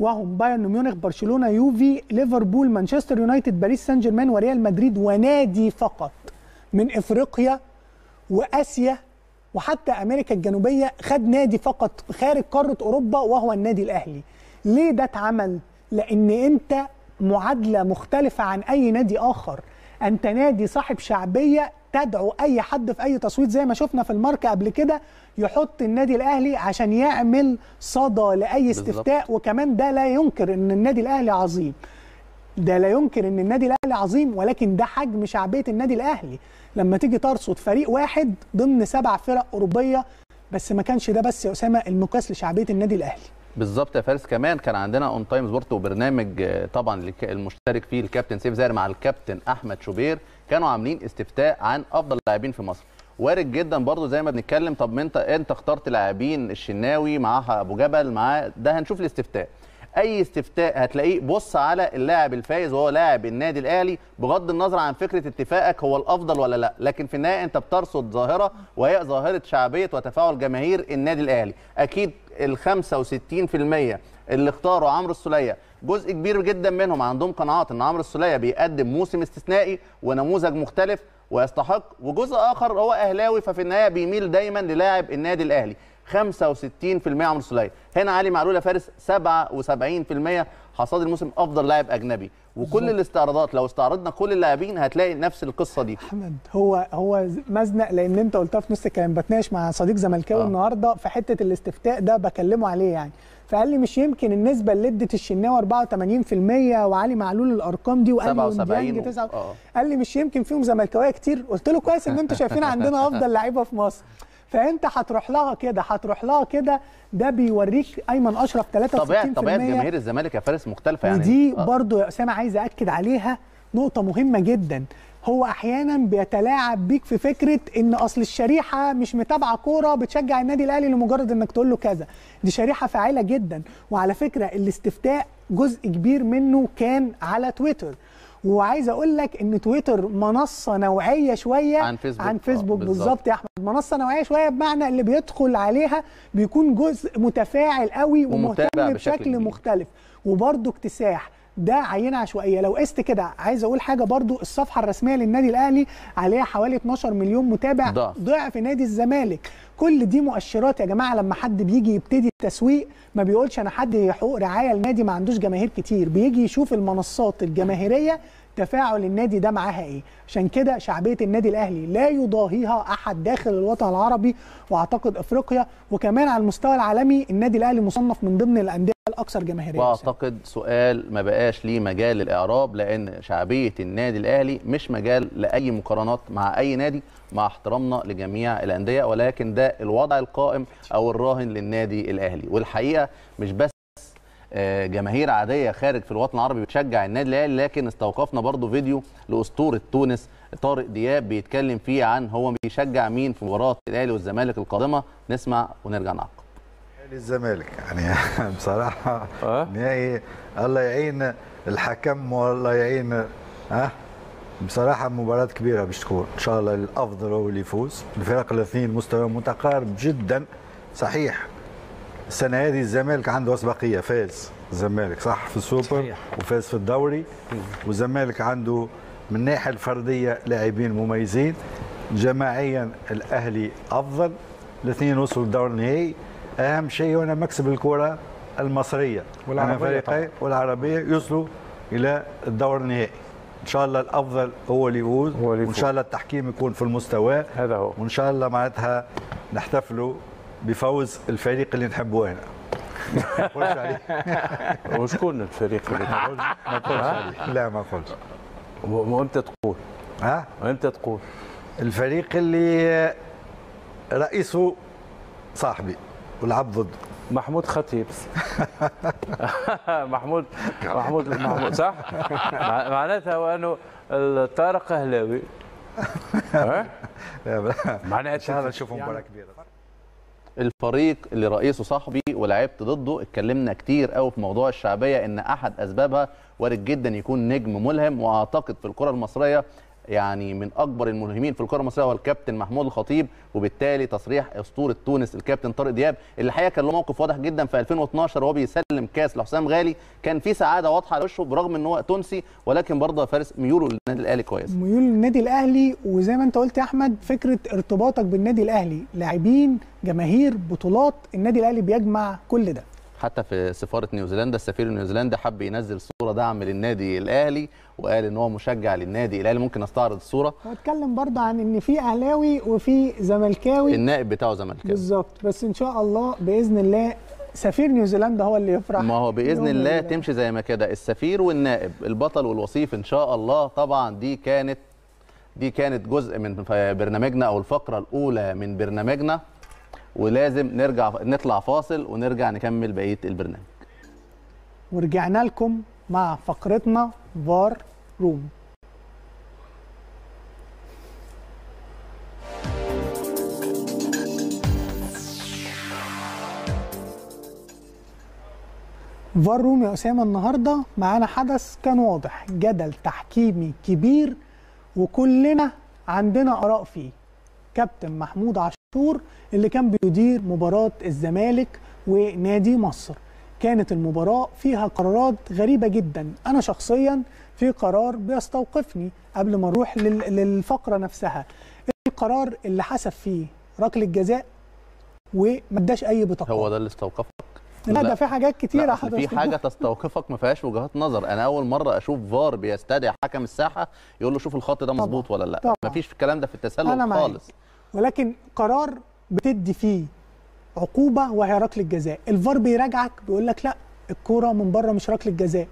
وهم بايرن ميونخ برشلونة يوفي ليفربول مانشستر يونايتد باريس سان جيرمان وريال مدريد ونادي فقط من إفريقيا وآسيا وحتى أمريكا الجنوبية خد نادي فقط خارج قارة أوروبا وهو النادي الأهلي. ليه ده اتعمل؟ لأن أنت معادلة مختلفة عن أي نادي آخر. أنت نادي صاحب شعبية تدعو أي حد في أي تصويت زي ما شفنا في الماركه قبل كده يحط النادي الأهلي عشان يعمل صدى لأي. استفتاء. وكمان ده لا ينكر إن النادي الأهلي عظيم. ده لا ينكر إن النادي الأهلي عظيم ولكن ده حجم شعبية النادي الأهلي. لما تيجي ترصد فريق واحد ضمن سبع فرق أوروبية بس ما كانش ده بس يا أسامة المقياس لشعبية النادي الأهلي. بالظبط يا فارس. كمان كان عندنا اون تايم سبورت وبرنامج آه، طبعا المشترك فيه الكابتن سيف زاهر مع الكابتن أحمد شوبير. كانوا عاملين استفتاء عن أفضل لاعبين في مصر. وارد جدا برضو زي ما بنتكلم طب أنت أنت اخترت لاعبين الشناوي معاها أبو جبل معاه ده هنشوف الاستفتاء. أي استفتاء هتلاقيه بص على اللاعب الفايز وهو لاعب النادي الأهلي بغض النظر عن فكرة اتفاقك هو الأفضل ولا لأ. لكن في النهاية أنت بترصد ظاهرة وهي ظاهرة شعبية وتفاعل جماهير النادي الأهلي. أكيد ال 65% اللي اختاروا عمرو السولية جزء كبير جدا منهم عندهم قناعات إن عمرو السولية بيقدم موسم استثنائي ونموذج مختلف ويستحق وجزء آخر هو أهلاوي ففي النهاية بيميل دايما للاعب النادي الأهلي. 65% عمرو السولية. هنا علي معلول يا فارس 77% حصاد الموسم أفضل لاعب أجنبي. وكل الاستعراضات لو استعرضنا كل اللاعبين هتلاقي نفس القصة دي. أحمد هو هو مزنق لأن أنت قلتها في نص الكلام. بتناقش مع صديق زملكاوي آه. النهارده في حتة الاستفتاء ده بكلمه عليه يعني. فقال لي مش يمكن النسبة اللي ادت الشناوي 84% وعلي معلول الأرقام دي وقال لي 77 وديانج و- 9 آه. قال لي مش يمكن فيهم زملكاوية كتير. قلت له كويس إن أنتوا شايفين عندنا أفضل لعيبة في مصر. فأنت هتروح لها كده هتروح لها كده. ده بيوريك أيمن أشرف 63% طبيعه طبيعة جماهير الزمالك يا فارس مختلفة يعني. ودي آه. برضو يا أسامة عايز اكد عليها نقطة مهمة جدا. هو أحيانا بيتلاعب بيك في فكرة إن أصل الشريحة مش متابعة كورة بتشجع النادي الأهلي لمجرد إنك تقول له كذا. دي شريحة فاعلة جدا. وعلى فكرة الاستفتاء جزء كبير منه كان على تويتر. وعايز أقول لك إن تويتر منصة نوعية شوية عن فيسبوك. عن فيسبوك. آه، بالظبط. يا أحمد. منصة نوعية شوية بمعنى اللي بيدخل عليها بيكون جزء متفاعل قوي ومتابع ومهتم بشكل بشكل. مختلف. وبرده اكتساح. ده عينة عشوائية. لو قست كده عايز أقول حاجة برضو الصفحة الرسمية للنادي الأهلي عليها حوالي 12 مليون متابع ضعف. ضعف نادي الزمالك. كل دي مؤشرات يا جماعة لما حد بيجي يبتدي التسويق ما بيقولش أنا حد حقوق رعاية النادي ما عندوش جماهير كتير. بيجي يشوف المنصات الجماهيرية تفاعل النادي ده معاها إيه؟ عشان كده شعبية النادي الأهلي لا يضاهيها أحد داخل الوطن العربي وأعتقد إفريقيا وكمان على المستوى العالمي النادي الأهلي مصنف من ضمن الأندية الأكثر جماهيرية وأعتقد سؤال ما بقاش ليه مجال للإعراب لأن شعبية النادي الأهلي مش مجال لأي مقارنات مع أي نادي مع احترامنا لجميع الأندية ولكن ده الوضع القائم أو الراهن للنادي الأهلي. والحقيقة مش بس جماهير عادية خارج في الوطن العربي بتشجع النادي الأهلي لكن استوقفنا برضو فيديو لأسطورة تونس طارق دياب بيتكلم فيه عن هو بيشجع مين في مباراة الأهلي والزمالك القادمة. نسمع ونرجع نعقب. الزمالك يعني بصراحة آه. نهائي الله يعين الحكم والله يعين ها بصراحة مباراة كبيرة باش تكون إن شاء الله الأفضل هو اللي يفوز. الفرق الاثنين مستوى متقارب جدا صحيح. السنة هذه الزمالك عنده أسبقية فاز الزمالك صح في السوبر صحيح. وفاز في الدوري. والزمالك عنده من الناحية الفردية لاعبين مميزين. جماعيا الأهلي أفضل الاثنين وصلوا الدور النهائي. أهم شيء هنا مكسب الكرة المصرية. والعربية أنا فريقين والعربية يوصلوا إلى الدور النهائي. إن شاء الله الأفضل هو اللي يفوز. وإن. شاء الله التحكيم يكون في المستوى. هذا هو. وإن شاء الله معناتها نحتفلوا بفوز الفريق اللي نحبه أنا ما نقولش عليه. وشكون الفريق اللي ما نقولش عليه. لا ما نقولش وامتى تقول. ها؟ وامتى تقول. الفريق اللي رئيسه صاحبي ولعب ضده. محمود خطيب. محمود محمود محمود صح؟ مع- معناتها هو أنه الطارق أهلاوي. ها؟ لا، لا. معناتها ان شاء الله نشوف مباراة كبيرة. الفريق اللي رئيسه صاحبي ولعبت ضده. اتكلمنا كتير قوي في موضوع الشعبية إن أحد أسبابها وارد جدا يكون نجم ملهم. وأعتقد في الكرة المصرية يعني من أكبر الملهمين في الكرة المصرية هو الكابتن محمود الخطيب وبالتالي تصريح أسطورة تونس الكابتن طارق دياب اللي الحقيقة كان له موقف واضح جدا في 2012 وهو بيسلم كاس لحسام غالي. كان في سعادة واضحة على وشه برغم إن هو تونسي ولكن برضه فارس ميوله للنادي الأهلي كويس. ميول النادي الأهلي وزي ما أنت قلت يا أحمد فكرة ارتباطك بالنادي الأهلي لاعبين جماهير بطولات النادي الأهلي بيجمع كل ده. حتى في سفارة نيوزيلندا السفير النيوزيلندي حب ينزل صورة دعم للنادي الأهلي وقال إن هو مشجع للنادي الأهلي. ممكن أستعرض الصورة؟ هو اتكلم برضه عن إن في أهلاوي وفي زملكاوي. النائب بتاعه زملكاوي. بالظبط. بس إن شاء الله بإذن الله سفير نيوزيلندا هو اللي يفرح. ما هو بإذن الله ال- تمشي زي ما كده. السفير والنائب البطل والوصيف إن شاء الله. طبعا دي كانت دي كانت جزء من برنامجنا أو الفقرة الأولى من برنامجنا. ولازم نرجع نطلع فاصل ونرجع نكمل بقية البرنامج. ورجعنا لكم مع فقرتنا فار روم فار روم يا أسامة النهارده معانا حدث كان واضح جدل تحكيمي كبير وكلنا عندنا آراء فيه. كابتن محمود عاشور اللي كان بيدير مباراة الزمالك ونادي مصر. كانت المباراة فيها قرارات غريبة جدا. أنا شخصيا في قرار بيستوقفني قبل ما أروح لل- للفقرة نفسها. القرار اللي حسب فيه ركلة جزاء وما اداش أي بطاقه هو ده اللي استوقفك؟ لا, ده في حاجات لا أصل في حاجة تستوقفك ما فيهاش وجهات نظر. أنا أول مرة أشوف فار بيستدعي حكم الساحة يقول له شوف الخط ده مظبوط ولا لا. طبعاً. ما فيش الكلام ده في أنا التسلل معاك. ولكن قرار بتدي فيه عقوبة وهي ركله جزاء الفار بيراجعك بيقول لك لا الكورة من بره مش ركله جزاء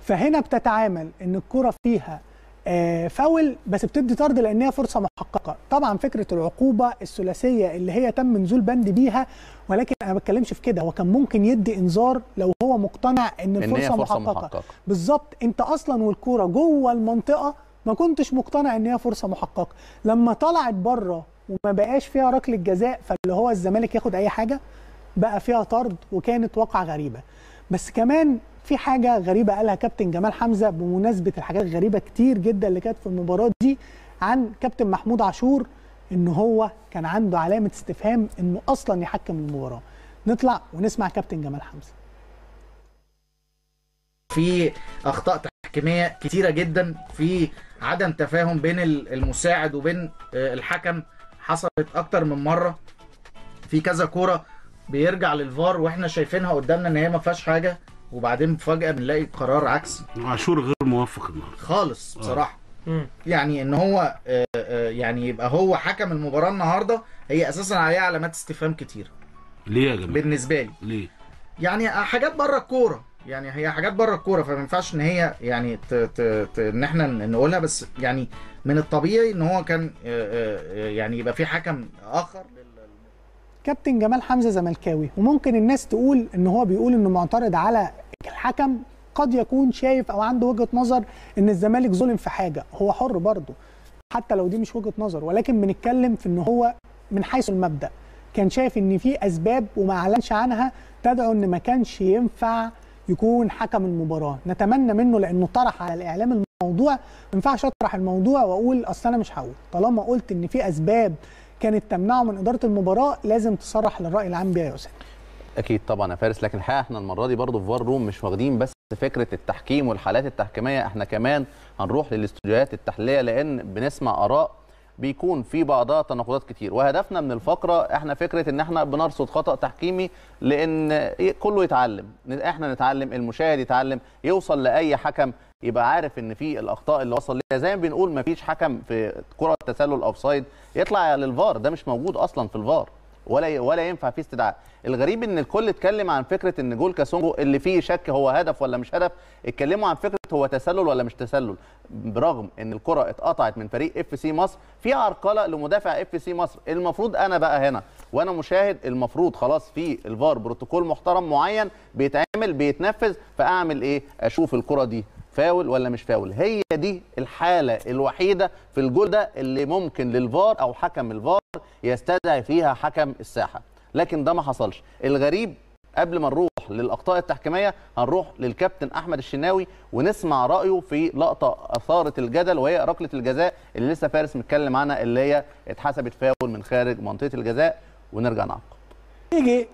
فهنا بتتعامل إن الكورة فيها آه، فاول بس بتدي طرد لأن هي فرصة محققة. طبعا فكرة العقوبة الثلاثية اللي هي تم نزول بند بيها ولكن أنا ما بتكلمش في كده. هو كان ممكن يدي إنذار لو هو مقتنع إن إن هي الفرصة فرصة محققة, محققة. بالظبط. أنت أصلا والكورة جوه المنطقة ما كنتش مقتنع إن هي فرصة محققة. لما طلعت بره وما بقاش فيها ركله جزاء فاللي هو الزمالك ياخد أي حاجة بقى فيها طرد وكانت واقعة غريبة. بس كمان في حاجة غريبة قالها كابتن جمال حمزة بمناسبة الحاجات الغريبه كتير جدا اللي كانت في المباراة دي عن كابتن محمود عاشور إن هو كان عنده علامة استفهام إنه أصلا يحكم المباراة. نطلع ونسمع كابتن جمال حمزة. في أخطاء تحكيمية كتيرة جدا في عدم تفاهم بين ال- المساعد وبين آه، الحكم. حصلت أكتر من مرة. في كذا كورة بيرجع للفار وإحنا شايفينها قدامنا إن هي ما فيهاش حاجة وبعدين فجأة بنلاقي قرار عكسي عاشور غير موفق النهارده. خالص بصراحة. يعني إن هو آه، آه، يعني يبقى هو حكم المباراة النهارده هي أساسا عليها علامات استفهام كتير. ليه يا جماعة؟ بالنسبة لي. ليه؟ يعني حاجات بره الكورة. يعني هي حاجات بره الكوره فما ينفعش إن هي يعني ت ت ت إن إحنا نقولها بس يعني من الطبيعي إن هو كان آه، آه، يعني يبقى في حكم آخر كابتن جمال حمزة زملكاوي وممكن الناس تقول إن هو بيقول إنه معترض على الحكم قد يكون شايف أو عنده وجهة نظر إن الزمالك ظلم في حاجة هو حر برضه حتى لو دي مش وجهة نظر ولكن بنتكلم في إن هو من حيث المبدأ كان شايف إن في أسباب وما أعلنش عنها تدعو إن ما كانش ينفع يكون حكم المباراة. نتمنى منه لأنه طرح على الإعلام الموضوع. ما ينفعش أطرح الموضوع وأقول أصل أنا مش هقول. طالما قلت إن في أسباب كانت تمنعه من إدارة المباراة لازم تصرح للرأي العام بيها يا اسامه أكيد طبعا يا فارس. لكن الحقيقة إحنا المرة دي برضو في فار روم مش واخدين بس فكرة التحكيم والحالات التحكيمية. إحنا كمان هنروح للاستوديوهات التحليلية لأن بنسمع آراء بيكون في بعضها تناقضات كتير. وهدفنا من الفقرة إحنا فكرة ان إحنا بنرصد خطأ تحكيمي لأن كله يتعلم. إحنا نتعلم المشاهد يتعلم يوصل لأي حكم يبقى عارف ان في الأخطاء اللي وصل ليها. زي ما بنقول ما فيش حكم في كرة تسلل offside يطلع للفار. ده مش موجود أصلا في الفار. ولا ولا ينفع فيه استدعاء. الغريب إن الكل اتكلم عن فكرة إن جول كاسونجو اللي فيه شك هو هدف ولا مش هدف اتكلموا عن فكرة هو تسلل ولا مش تسلل. برغم إن الكرة اتقطعت من فريق إف سي مصر في عرقلة لمدافع إف سي مصر. المفروض أنا بقى هنا وأنا مشاهد المفروض خلاص في الفار بروتوكول محترم معين بيتعمل بيتنفذ فأعمل إيه؟ أشوف الكرة دي فاول ولا مش فاول؟ هي دي الحالة الوحيدة في الجول ده اللي ممكن للفار أو حكم الفار يستدعي فيها حكم الساحة. لكن ده ما حصلش. الغريب قبل ما نروح للأخطاء التحكيمية هنروح للكابتن أحمد الشناوي ونسمع رأيه في لقطة أثارت الجدل وهي ركلة الجزاء اللي لسه فارس متكلم عنها اللي هي اتحسبت فاول من خارج منطقة الجزاء. ونرجع نعقب. يجي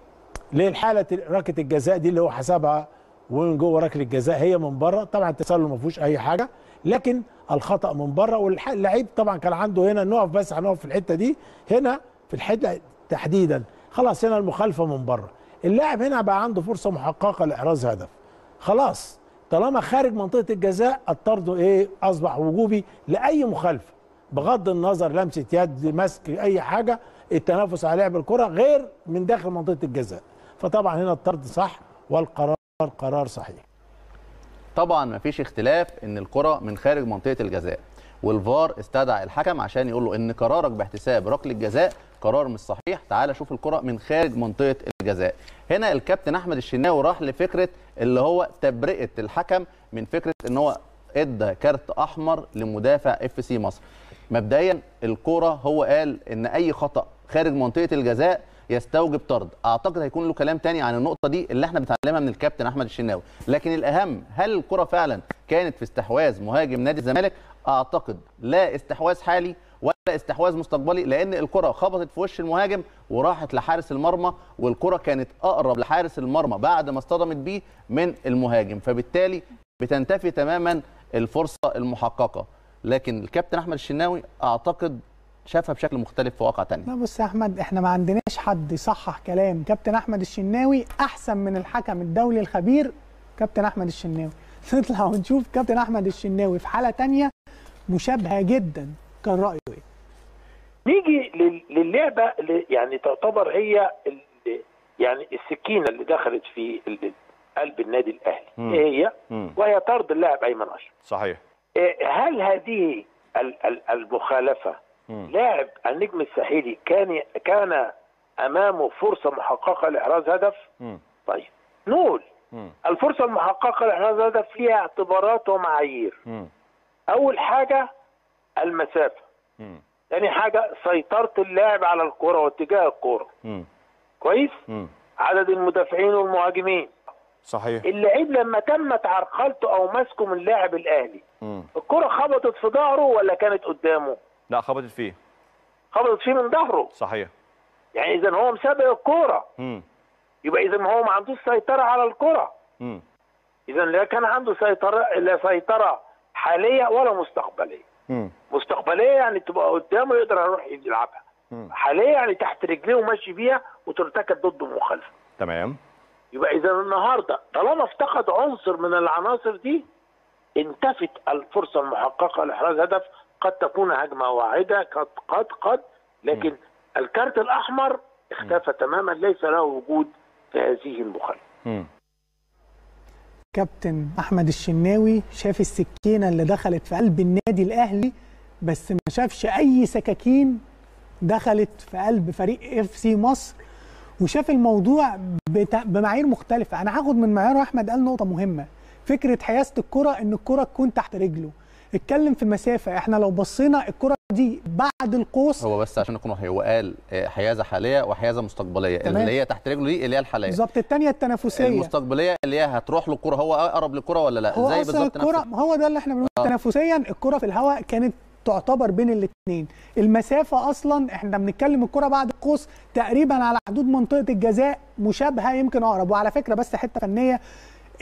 للحالة ركلة الجزاء دي اللي هو حسبها ومن جوه ركله الجزاء هي من بره. طبعا التسلل ما فيهوش أي حاجة لكن الخطأ من بره. واللعيب طبعا كان عنده هنا نقف بس هنقف في الحتة دي هنا في الحتة تحديدا. خلاص هنا المخالفة من بره. اللاعب هنا بقى عنده فرصة محققة لإحراز هدف. خلاص طالما خارج منطقة الجزاء الطرد إيه؟ أصبح وجوبي لأي مخالفة. بغض النظر لمسة يد مسك أي حاجة التنافس على لعب الكرة غير من داخل منطقة الجزاء. فطبعا هنا الطرد صح والقرار قرار صحيح. طبعا مفيش اختلاف إن الكره من خارج منطقة الجزاء والفار استدعى الحكم عشان يقول له إن قرارك باحتساب ركله الجزاء قرار مش صحيح تعالى شوف الكره من خارج منطقة الجزاء. هنا الكابتن أحمد الشناوي راح لفكرة اللي هو تبرئة الحكم من فكرة إن هو إدى كارت أحمر لمدافع اف سي مصر. مبدئيا الكره هو قال إن أي خطأ خارج منطقة الجزاء يستوجب طرد. أعتقد هيكون له كلام تاني عن النقطة دي اللي إحنا بنتعلمها من الكابتن أحمد الشناوي. لكن الأهم هل الكرة فعلا كانت في استحواذ مهاجم نادي الزمالك؟ أعتقد لا استحواذ حالي ولا استحواذ مستقبلي لأن الكرة خبطت في وش المهاجم وراحت لحارس المرمى والكرة كانت أقرب لحارس المرمى بعد ما اصطدمت بيه من المهاجم. فبالتالي بتنتفي تماما الفرصة المحققة. لكن الكابتن أحمد الشناوي أعتقد شافها بشكل مختلف في واقع تاني لا بص يا أحمد إحنا ما عندناش حد يصحح كلام كابتن أحمد الشناوي أحسن من الحكم الدولي الخبير كابتن أحمد الشناوي نطلع ونشوف كابتن أحمد الشناوي في حالة تانية مشابهة جدا كان رأيه إيه نيجي لل- للعبة اللي يعني تعتبر هي ال- يعني السكينة اللي دخلت في ال- قلب النادي الأهلي مم. إيه هي؟ مم. وهي طرد اللاعب أيمن اشرف صحيح إيه، هل هذه ال- ال- المخالفة. لاعب النجم الساحلي كان كان أمامه فرصة محققة لاحراز هدف مم. طيب نقول مم. الفرصة المحققة لاحراز هدف ليها اعتبارات ومعايير. أول حاجة المسافة مم. ثاني حاجة سيطرة اللاعب على الكرة واتجاه الكرة. كويس. عدد المدافعين والمهاجمين صحيح اللعيب لما تمت عرقلته أو مسكه من لاعب الأهلي. الكرة خبطت في ظهره ولا كانت قدامه لا خبطت فيه. خبطت فيه من ظهره. صحيح. يعني اذا هو مسابق الكورة. يبقى اذا هو ما عندوش سيطرة على الكره. اذا لا كان عنده سيطرة لا سيطرة حالية ولا مستقبلية. مم. مستقبلية يعني تبقى قدامه يقدر يروح يلعبها. حالية يعني تحت رجليه وماشي بيها وترتكب ضده مخالفه. تمام. يبقى اذا النهارده طالما افتقد عنصر من العناصر دي انتفت الفرصة المحققة لإحراز هدف قد تكون هجمة واحدة قد قد قد لكن الكارت الأحمر اختفى تماما ليس له وجود في هذه المخالفه. كابتن أحمد الشناوي شاف السكينة اللي دخلت في قلب النادي الأهلي بس ما شافش أي سكاكين دخلت في قلب فريق إف سي مصر وشاف الموضوع بتا... بمعايير مختلفة. أنا هاخد من معيار أحمد قال نقطة مهمة. فكرة حيازه الكرة إن الكرة تكون تحت رجله. اتكلم في المسافة. إحنا لو بصينا الكرة دي بعد القوس هو بس عشان نكون هو قال آه، حيازة حالية وحيازة مستقبلية. تمام. اللي هي تحت رجله دي اللي هي الحالية. بالظبط. الثانية التنافسية. المستقبلية اللي هي هتروح له الكرة هو أقرب للكرة ولا لا؟ هو زي بالظبط الكرة هو ده اللي إحنا بنقول آه. تنافسيا الكرة في الهواء كانت تعتبر بين الاثنين المسافة أصلا إحنا بنتكلم الكرة بعد القوس تقريبا على حدود منطقة الجزاء مشابهة يمكن أقرب. وعلى فكرة بس حتة فنية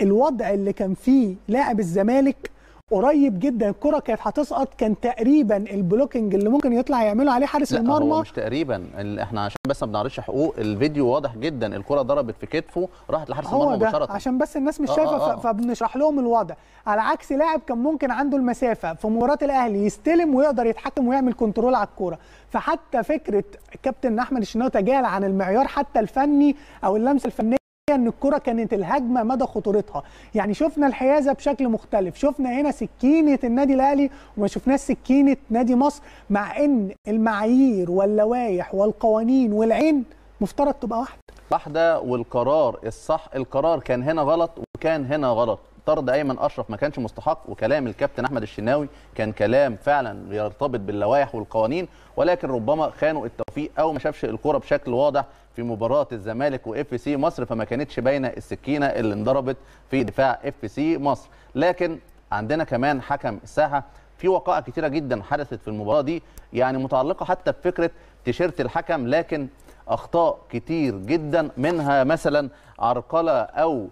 الوضع اللي كان فيه لاعب الزمالك قريب جدا. الكرة كانت هتسقط. كان تقريبا ال blocking اللي ممكن يطلع يعمله عليه حارس لا المرمى. هو مش تقريبا. إحنا عشان بس ما بنعرضش حقوق الفيديو واضح جدا. الكرة ضربت في كتفه راحت لحارس المرمى مباشرة. عشان بس الناس مش آه، شايفة آه، آه. ف- فبنشرح لهم الوضع. على عكس لاعب كان ممكن عنده المسافة في مباراة الأهلي يستلم ويقدر يتحكم ويعمل control على الكورة. فحتى فكرة كابتن أحمد الشناوي تجاهل عن المعيار حتى الفني أو اللمسة الفنية إن الكرة كانت الهجمة مدى خطورتها. يعني شفنا الحيازة بشكل مختلف. شفنا هنا سكينة النادي الأهلي وما شفناش سكينة نادي مصر مع إن المعايير واللوائح والقوانين والعين مفترض تبقى واحدة. واحدة والقرار الصح القرار كان هنا غلط وكان هنا غلط. طرد ايمن أشرف ما كانش مستحق وكلام الكابتن أحمد الشناوي كان كلام فعلا يرتبط باللوائح والقوانين ولكن ربما خانه التوفيق أو ما شافش الكره بشكل واضح في مباراة الزمالك وإف سي مصر فما كانتش باينة السكينة اللي انضربت في دفاع إف سي مصر. لكن عندنا كمان حكم الساحه في وقائع كتيرة جدا حدثت في المباراة دي يعني متعلقة حتى بفكرة تيشيرت الحكم لكن أخطاء كتير جدا منها مثلا عرقلة أو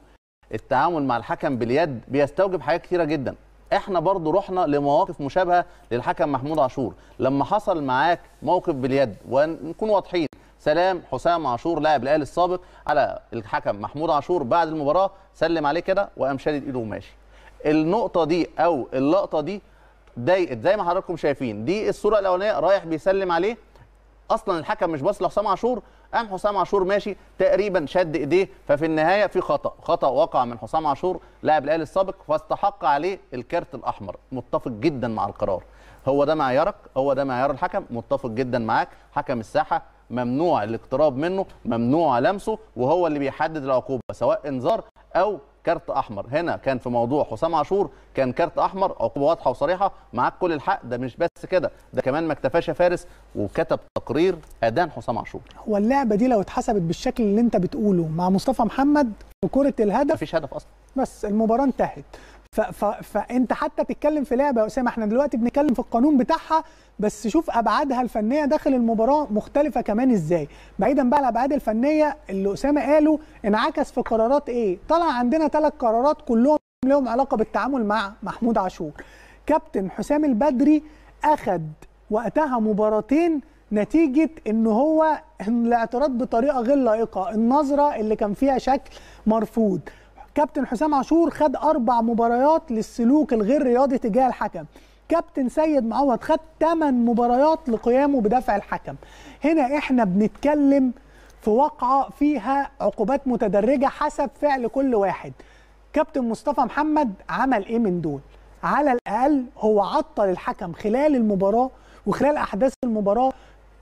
التعامل مع الحكم باليد بيستوجب حاجات كتيرة جدا. إحنا برضو رحنا لمواقف مشابهة للحكم محمود عاشور. لما حصل معاك موقف باليد ونكون واضحين سلام حسام عاشور لاعب الأهلي السابق على الحكم محمود عاشور بعد المباراة. سلم عليه كده وقام شادد إيده وماشي. النقطة دي أو اللقطة دي ضايقت زي ما حضراتكم شايفين. دي الصورة الأولانية رايح بيسلم عليه. أصلا الحكم مش باص لحسام عاشور قام حسام عاشور ماشي تقريبا شد إيديه ففي النهاية في خطأ خطأ وقع من حسام عاشور لاعب الأهلي السابق فاستحق عليه الكارت الأحمر. متفق جدا مع القرار. هو ده معيارك هو ده معيار الحكم متفق جدا معاك. حكم الساحة ممنوع الاقتراب منه ممنوع لمسه وهو اللي بيحدد العقوبة سواء إنذار أو كارت أحمر. هنا كان في موضوع حسام عاشور كان كارت أحمر عقوبة واضحة وصريحة معاك كل الحق ده مش بس كده ده كمان ما اكتفاش يا فارس وكتب تقرير ادان حسام عاشور. هو اللعبة دي لو اتحسبت بالشكل اللي أنت بتقوله مع مصطفى محمد في كرة الهدف مفيش هدف أصلا. بس المباراة انتهت. فانت حتى تتكلم في لعبة يا أسامة إحنا دلوقتي بنتكلم في القانون بتاعها بس شوف أبعادها الفنية داخل المباراة مختلفة كمان إزاي. بعيدا بقى الأبعاد الفنية اللي أسامة قاله انعكس في قرارات إيه؟ طلع عندنا ثلاث قرارات كلهم لهم علاقة بالتعامل مع محمود عاشور. كابتن حسام البدري اخذ وقتها مباراتين نتيجة إن هو الاعتراض بطريقة غير لائقة النظرة اللي كان فيها شكل مرفوض. كابتن حسام عاشور خد أربع مباريات للسلوك الغير رياضي تجاه الحكم. كابتن سيد معوض خد 8 مباريات لقيامه بدفع الحكم. هنا إحنا بنتكلم في واقعة فيها عقوبات متدرجة حسب فعل كل واحد. كابتن مصطفى محمد عمل إيه من دول؟ على الأقل هو عطل الحكم خلال المباراة وخلال أحداث المباراة.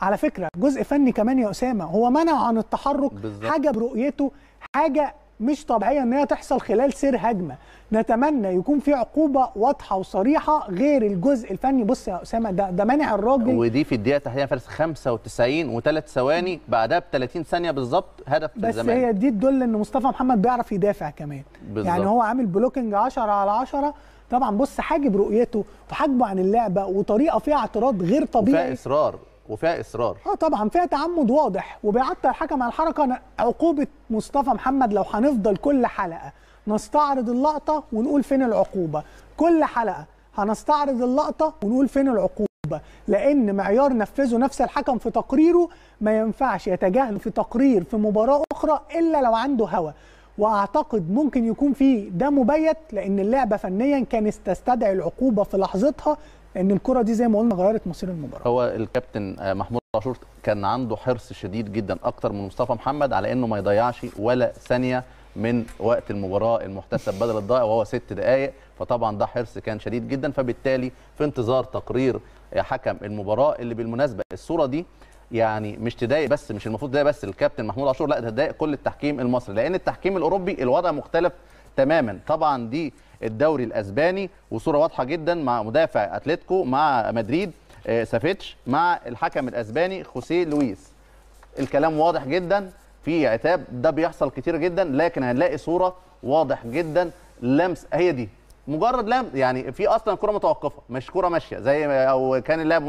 على فكرة جزء فني كمان يا أسامة هو منع عن التحرك بالظبط. حاجة برؤيته حاجة مش طبيعية ان هي تحصل خلال سير هجمة. نتمنى يكون في عقوبة واضحة وصريحة غير الجزء الفني. بص يا أسامة ده ده مانع الراجل. ودي في الدقيقة تحديدا فارس 95 وثلاث ثواني. بعدها ب 30 ثانية بالظبط هدف بس الزمالك هي دي تدل إن مصطفى محمد بيعرف يدافع كمان. بالظبط. يعني هو عامل بلوكينج 10 على 10 طبعا بص حاجب رؤيته وحاجبه عن اللعبة وطريقة فيها اعتراض غير وفيها طبيعي إصرار. وفيها إصرار. آه طبعا فيها تعمد واضح. وبيعطل الحكم على الحركة عقوبة مصطفى محمد لو هنفضل كل حلقة نستعرض اللقطة ونقول فين العقوبة. كل حلقة هنستعرض اللقطة ونقول فين العقوبة. لأن معيار نفذه نفس الحكم في تقريره ما ينفعش يتجاهل في تقرير في مباراة أخرى إلا لو عنده هوى وأعتقد ممكن يكون في ده مبيت لأن اللعبة فنيا كانت تستدعي العقوبة في لحظتها لأن الكرة دي زي ما قلنا غيرت مصير المباراة. هو الكابتن آه، محمود عاشور كان عنده حرص شديد جدا أكتر من مصطفى محمد على إنه ما يضيعش ولا ثانية من وقت المباراة المحتسب بدل الضائع وهو ست دقائق فطبعا ده حرص كان شديد جدا. فبالتالي في انتظار تقرير حكم المباراة اللي بالمناسبة الصورة دي يعني مش تضايق بس مش المفروض تضايق بس الكابتن محمود عاشور لا ده تضايق كل التحكيم المصري. لأن التحكيم الأوروبي الوضع مختلف تماما. طبعا دي الدوري الأسباني وصورة واضحة جدا مع مدافع أتلتيكو مع مدريد آه، سافيتش مع الحكم الأسباني خوسيه لويس. الكلام واضح جدا في عتاب ده بيحصل كتير جدا لكن هنلاقي صورة واضح جدا لمس هي دي. مجرد لمس يعني في أصلا كرة متوقفة مش كرة ماشية زي أو كان اللعب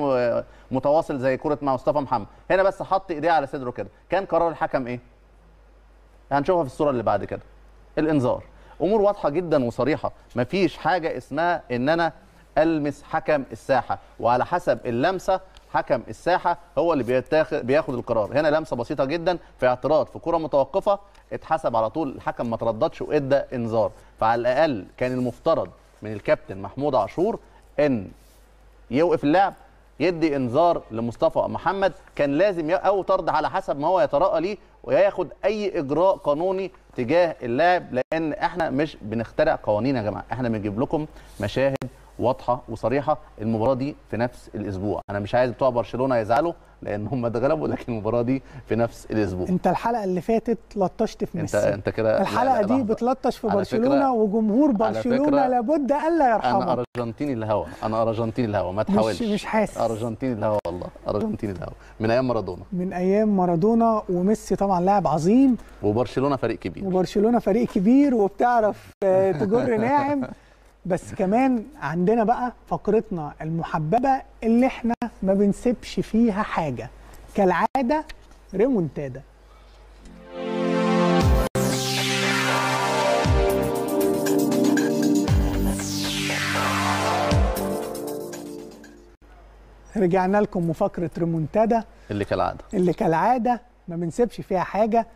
متواصل زي كرة مع مصطفى محمد. هنا بس حط إيديه على صدره كده. كان قرار الحكم إيه؟ هنشوفها في الصورة اللي بعد كده. الإنذار. امور واضحه جدا وصريحه. مفيش حاجة اسمها ان أنا المس حكم الساحه وعلى حسب اللمسه حكم الساحه هو اللي بيتاخد بياخد القرار. هنا لمسه بسيطه جدا في اعتراض في كره متوقفه اتحسب على طول الحكم ما ترددش وادى انذار. فعلى الأقل كان المفترض من الكابتن محمود عاشور إن يوقف اللعب يدي انذار لمصطفى محمد. كان لازم أو طرد على حسب ما هو يترقى ليه وياخد أي إجراء قانوني تجاه اللاعب لأن إحنا مش بنخترع قوانين يا جماعة. إحنا بنجيب لكم مشاهد واضحة وصريحة. المباراة دي في نفس الأسبوع. أنا مش عايز بتوع برشلونة يزعلوا. لأن هم اتغلبوا لكن المباراه دي في نفس الأسبوع. انت الحلقة اللي فاتت لطشت في انت ميسي. انت كده لا، الحلقة لا، دي. بتلطش في برشلونه فكرة- وجمهور برشلونة لابد الا يرحمه أنا أرجنتيني الهوا. أنا أرجنتيني الهوا ما مش- تحاولش. مش حاسس. أرجنتيني الهوا والله. أرجنتيني الهوا. من أيام مارادونا. من أيام مارادونا وميسي طبعا لاعب عظيم. وبرشلونة فريق كبير. وبرشلونة فريق كبير وبتعرف آه، تجر ناعم. بس كمان عندنا بقى فقرتنا المحببة اللي إحنا ما بنسيبش فيها حاجة. كالعادة ريمونتادا. رجعنا لكم وفقره ريمونتادا. اللي كالعادة. اللي كالعادة ما بنسيبش فيها حاجة.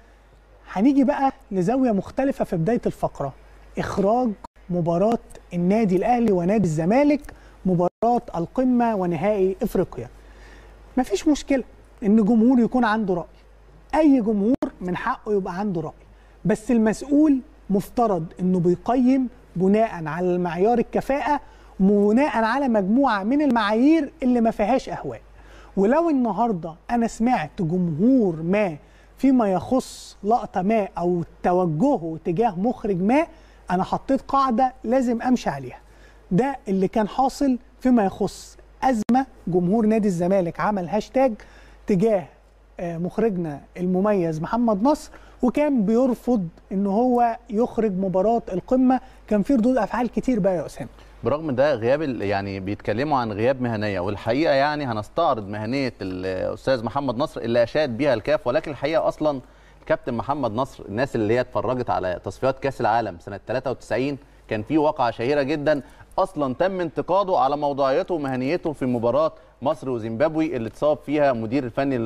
هنيجي بقى لزاوية مختلفة في بداية الفقرة. إخراج مباراة النادي الأهلي ونادي الزمالك مباراة القمة ونهائي إفريقيا. مفيش مشكلة إن جمهور يكون عنده رأي. أي جمهور من حقه يبقى عنده رأي. بس المسؤول مفترض إنه بيقيم بناء على المعيار الكفاءة وبناء على مجموعة من المعايير اللي ما فيهاش أهواء. ولو النهارده أنا سمعت جمهور ما فيما يخص لقطة ما أو توجهه تجاه مخرج ما أنا حطيت قاعدة لازم امشي عليها. ده اللي كان حاصل فيما يخص أزمة جمهور نادي الزمالك عمل هاشتاج تجاه آه، مخرجنا المميز محمد نصر وكان بيرفض إن هو يخرج مباراة القمة. كان في ردود أفعال كتير بقى يا أسامة. برغم ده غياب يعني بيتكلموا عن غياب مهنية والحقيقة يعني هنستعرض مهنية الاستاذ محمد نصر اللي أشاد بيها الكاف ولكن الحقيقة أصلا الكابتن محمد نصر الناس اللي هي اتفرجت على تصفيات كأس العالم سنة 93 كان في واقعة شهيرة جدا. أصلا تم انتقاده على موضوعيته ومهنيته في مباراة مصر وزيمبابوي اللي اتصاب فيها مدير الفني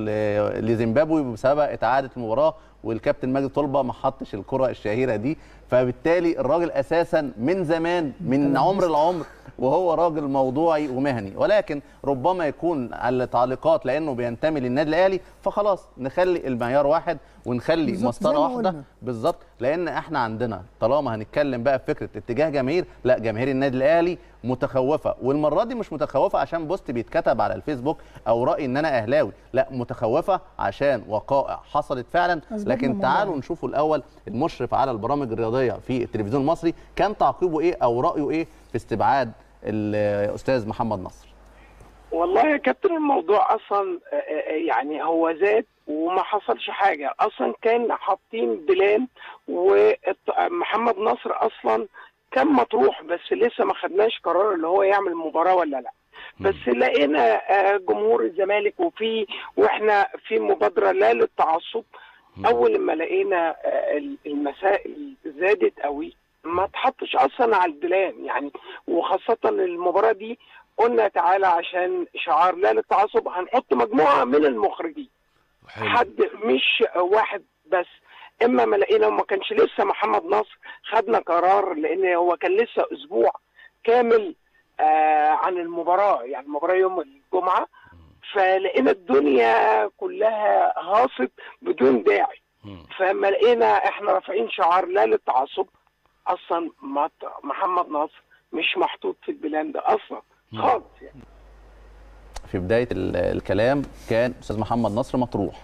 لزيمبابوي بسبب إتعادة المباراة والكابتن ماجد طلبة ما حطش الكرة الشهيرة دي. فبالتالي الراجل أساسا من زمان من عمر العمر وهو راجل موضوعي ومهني. ولكن ربما يكون على تعليقات لأنه بينتمي للنادي الأهلي فخلاص نخلي المعيار واحد ونخلي مسطره واحدة. بالظبط. لأن إحنا عندنا طالما هنتكلم بقى في فكرة اتجاه جماهير لا جماهير النادي الأهلي متخوفة. والمرة دي مش متخوفة عشان بوست بيتكتب على الفيسبوك أو رأي إن أنا أهلاوي. لا متخوفة عشان وقائع حصلت فعلا. لكن. تعالوا نشوفوا الأول المشرف على البرامج الرياضية في التلفزيون المصري كان تعقيبه إيه أو رأيه إيه في استبعاد الأستاذ محمد نصر؟ والله يا كابتن الموضوع أصلا آه، آه، يعني هو زاد وما حصلش حاجة. أصلا كان حاطين بلان ومحمد نصر أصلا كان مطروح بس لسه ما خدناش قرار اللي هو يعمل مباراة ولا لأ. بس لقينا آه، جمهور الزمالك وفي وإحنا في مبادرة لا للتعصب. أول ما لقينا آه، المسائل زادت قوي. ما تحطش أصلا على البلان. يعني وخاصة المباراة دي قلنا تعالى عشان شعار لا للتعصب هنحط مجموعة من المخرجين. حد مش واحد بس. إما ما لقينا وما كانش لسه محمد نصر خدنا قرار لأن هو كان لسه أسبوع كامل آه عن المباراة. يعني المباراة يوم الجمعة فلقينا الدنيا كلها هاصت بدون داعي. فما لقينا إحنا رافعين شعار لا للتعصب. أصلا محمد نصر مش محطوط في البلان ده أصلا. خالص يعني. في بداية ال- الكلام كان أستاذ محمد نصر مطروح.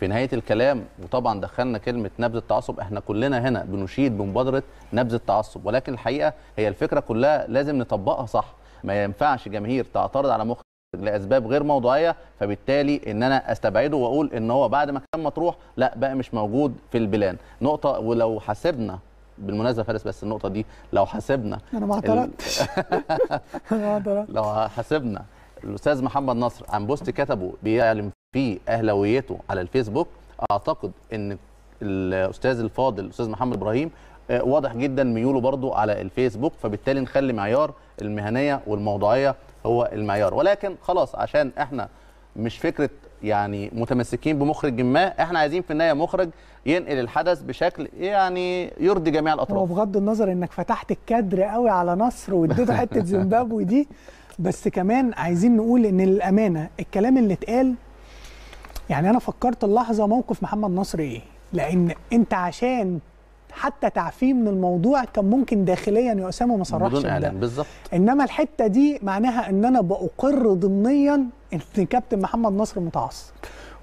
في نهاية الكلام وطبعا دخلنا كلمة نبذ التعصب إحنا كلنا هنا بنشيد بمبادرة نبذ التعصب. ولكن الحقيقة هي الفكرة كلها لازم نطبقها صح. ما ينفعش جماهير تعترض على مخرج لأسباب غير موضوعية فبالتالي إن أنا أستبعده وأقول إن هو بعد ما كان مطروح لا بقى مش موجود في ال plan. نقطة ولو حسبنا بالمناسبة فارس بس النقطة دي لو حسبنا أنا ما اعترضتش. لو حسبنا الأستاذ محمد نصر عن بوست كتبه بيعلن فيه أهلاويته على الفيسبوك أعتقد إن الأستاذ الفاضل الأستاذ محمد إبراهيم آه، واضح جدا ميوله برضو على الفيسبوك فبالتالي نخلي معيار المهنية والموضوعية هو المعيار. ولكن خلاص عشان إحنا مش فكرة يعني متمسكين بمخرج ما إحنا عايزين في النهاية مخرج ينقل الحدث بشكل يعني يرضي جميع هو الاطراف بغض النظر إنك فتحت الكادر قوي على نصر واديته حتة زيمبابوي دي بس كمان عايزين نقول إن للامانه الكلام اللي اتقال يعني أنا فكرت اللحظة موقف محمد نصر إيه؟ لأن أنت عشان حتى تعفيه من الموضوع كان ممكن داخليا يا اسامه ما صرحش بدون. إعلان بالظبط. إنما الحتة دي معناها ان أنا بأقر ضمنيا إن كابتن محمد نصر متعصب.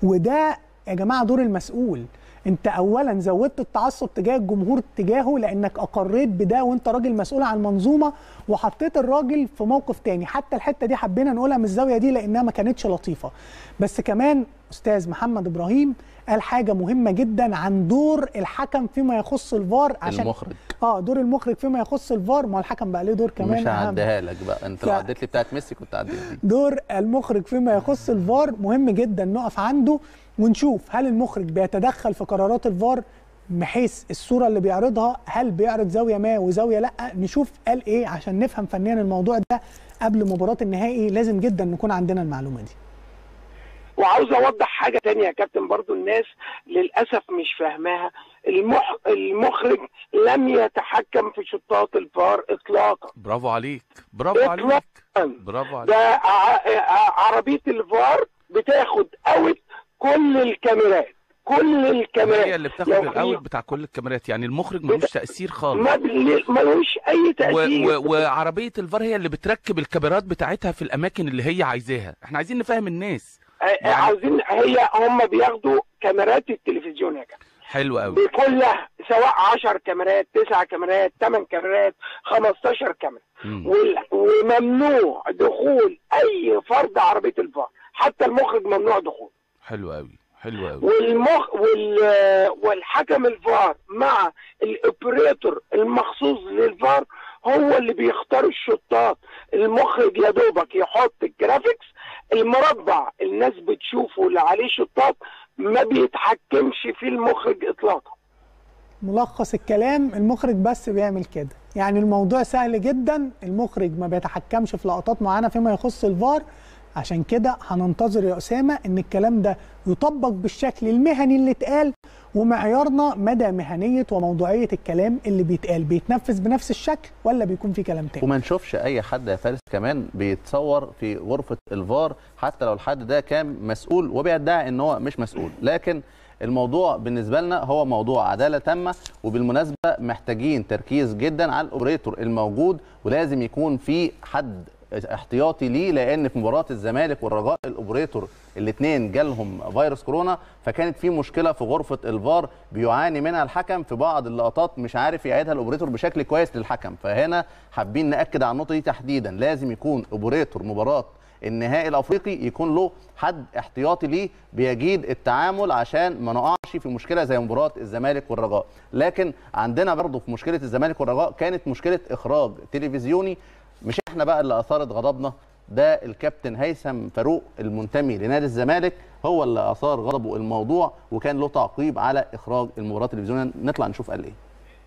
وده يا جماعة دور المسؤول. أنت اولا زودت التعصب تجاه الجمهور تجاهه لأنك أقريت بده وأنت راجل مسؤول عن المنظومة وحطيت الراجل في موقف تاني. حتى الحتة دي حبينا نقولها من الزاوية دي لأنها ما كانتش لطيفة. بس كمان أستاذ محمد إبراهيم قال حاجة مهمة جدا عن دور الحكم فيما يخص الفار عشان المخرج. آه دور المخرج فيما يخص الفار. ما الحكم بقى ليه دور كمان؟ مش. هعديها لك بقى. انت لو ف- عديت لي بتاعت ميسي كنت عديت دي دور المخرج فيما يخص الفار مهم جدا. نقف عنده ونشوف هل المخرج بيتدخل في قرارات الفار بحيث الصورة اللي بيعرضها هل بيعرض زاوية ما وزاوية لأ؟ نشوف قال إيه عشان نفهم فنيا الموضوع ده قبل مباراة النهائي. لازم جدا نكون عندنا المعلومة دي. وعاوز أوضح حاجة تانية يا كابتن برضو الناس للأسف مش فاهماها. المخ... المخرج لم يتحكم في شطات الفار اطلاقا. برافو عليك برافو عليك اطلاقا. برافو عليك. ده ع... عربية الفار بتاخد أوت كل الكاميرات كل الكاميرات. هي اللي بتاخد الأول بتاع كل الكاميرات. يعني المخرج ملوش تأثير خالص. ملوش أي تاثير و... و... وعربية الفار هي اللي بتركب الكاميرات بتاعتها في الأماكن اللي هي عايزاها. إحنا عايزين نفهم الناس. آه، عاوزين هي هم بياخدوا كاميرات التلفزيون يا جماعة. حلو قوي. بكلها سواء 10 كاميرات 9 كاميرات 8 كاميرات 15 كاميرا. وممنوع دخول أي فرد عربية الفار حتى المخرج ممنوع دخول. حلو قوي حلو قوي. والمخ وال والحكم الفار مع ال operator المخصوص للفار هو اللي بيختار ال shotات. المخرج يا دوبك يحط ال graphics المربع الناس بتشوفه اللي عليه shotات ما بيتحكمش فيه المخرج اطلاقا. ملخص الكلام المخرج بس بيعمل كده. يعني الموضوع سهل جدا المخرج ما بيتحكمش في لقطات معينة فيما يخص الفار. عشان كده هننتظر يا أسامة إن الكلام ده يطبق بالشكل المهني اللي اتقال ومعيارنا مدى مهنية وموضوعية الكلام اللي بيتقال. بيتنفذ بنفس الشكل ولا بيكون في كلام تاني؟ وما نشوفش أي حد يا فارس كمان بيتصور في غرفة الفار حتى لو الحد ده كان مسؤول وبيدعي إن هو مش مسؤول. لكن الموضوع بالنسبة لنا هو موضوع عدالة تامة وبالمناسبة محتاجين تركيز جدا على الأوبريتور الموجود ولازم يكون في حد احتياطي ليه لأن في مباراة الزمالك والرجاء ال operator الاثنين جالهم فيروس كورونا فكانت في مشكلة في غرفة الفار بيعاني منها الحكم في بعض اللقطات مش عارف يعيدها ال operator بشكل كويس للحكم. فهنا حابين نأكد على النقطة دي تحديدا. لازم يكون operator مباراة النهائي الأفريقي يكون له حد احتياطي ليه بيجيد التعامل عشان ما نقعش في مشكلة زي مباراة الزمالك والرجاء. لكن عندنا برضه في مشكلة الزمالك والرجاء كانت مشكلة إخراج تلفزيوني مش إحنا بقى اللي أثارت غضبنا ده الكابتن هيثم فاروق المنتمي لنادي الزمالك هو اللي أثار غضبه الموضوع وكان له تعقيب على إخراج المباراة التلفزيونية. نطلع نشوف قال إيه.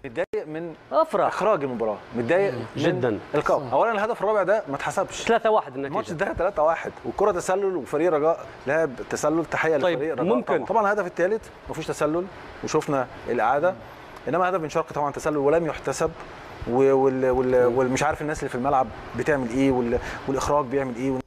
متضايق من افرح إخراج المباراة. متضايق جدا. القاء اولا الهدف الرابع ده ما اتحسبش. 3 1 النتيجة. الماتش انتهى 3 1 والكره تسلل وفريق رجاء لعب تسلل تحية طيب، لفريق رجاء ممكن. طبعا, طبعا الهدف الثالث ما فيهوش تسلل وشفنا الإعادة. إنما هدف بن شرقي طبعا تسلل ولم يحتسب. وال- وال- والمش عارف الناس اللي في الملعب بتعمل إيه وال- والإخراج بيعمل إيه.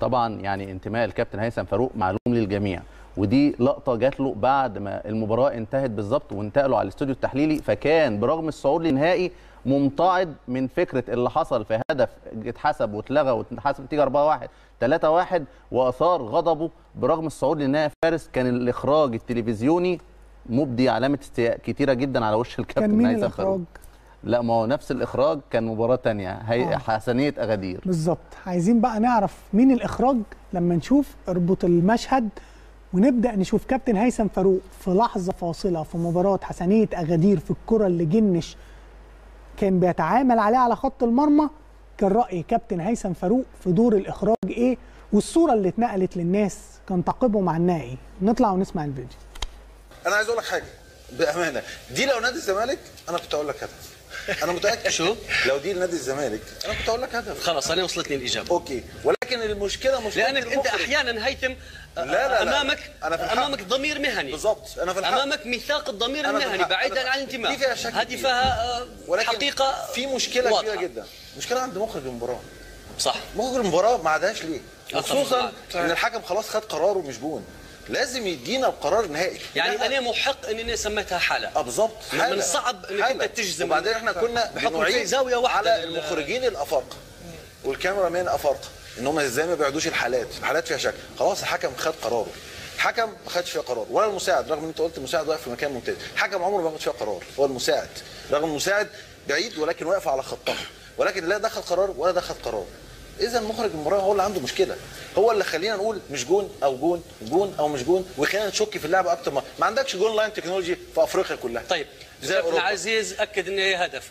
طبعا يعني انتماء الكابتن هيثم فاروق معلوم للجميع ودي لقطة جات له بعد ما المباراة انتهت بالظبط وانتقلوا على الاستوديو التحليلي فكان برغم الصعود للنهائي ممتعض من فكرة اللي حصل في هدف اتحسب واتلغى واتحسب نتيجة 4 1 3 1 وآثار غضبه برغم الصعود للنهائي فارس كان الإخراج التلفزيوني مبدي علامة استياء كتيرة جدا على وش الكابتن كان مين هيثم الإخراج؟ فاروق لا ما هو نفس الإخراج كان مباراة تانية هي آه. حسنية أغادير. بالظبط. عايزين بقى نعرف مين الإخراج لما نشوف اربط المشهد ونبدأ نشوف كابتن هيثم فاروق في لحظة فاصلة في مباراة حسنية أغادير في الكرة اللي جنش كان بيتعامل عليها على خط المرمى. كان رأي كابتن هيثم فاروق في دور الإخراج إيه؟ والصورة اللي اتنقلت للناس كان تعقيبهم عنها إيه نطلع ونسمع الفيديو. أنا عايز أقول لك حاجة بأمانة. دي لو نادي الزمالك أنا كنت أقول لك هدف أنا متأكد. شو؟ لو دي لنادي الزمالك أنا كنت أقول لك هدف. خلاص أنا وصلتني الإجابة. أوكي. ولكن المشكلة مش لأنك أنت أحيانا هيثم لا لا لا. امامك أنا في الحق. أمامك ضمير مهني. بالظبط أنا في الحق. أمامك ميثاق الضمير المهني. بعيدا عن الانتماء. دي فيها شك هذه. فيها آه، ولكن حقيقة في مشكلة واضحة. كبيرة جدا. مشكلة عند مخرج المباراة. صح. مخرج المباراة ما عادهاش ليه. معك. إن الحكم خلاص خد قراره مش جون. لازم يدينا القرار النهائي. يعني أنا محق انني سميتها حالة. آه بالظبط. من. الصعب إنك. أنت تجزم. وبعدين إحنا كنا بحكم في زاوية واحدة على المخرجين الافارقه والكاميرا مان افارقه إن هم إزاي ما بيعدوش الحالات. الحالات فيها شك. خلاص الحكم خد قراره الحكم ما خدش فيها قرار. ولا المساعد رغم إن أنت قلت المساعد واقف في مكان ممتاز. الحكم عمره ما ياخد فيها قرار. هو المساعد. رغم المساعد بعيد ولكن واقف على خطها. ولكن لا دخل قرار ولا دخل قرار. إذا مخرج المباراه هو اللي عنده مشكلة. هو اللي خلينا نقول مش جون أو جون جون أو مش جون وخلينا نشك في اللعبه أكتر ما ما عندكش جون لاين تكنولوجي في أفريقيا كلها. طيب زي أوروبا. عزيز أكد إن هي هدف.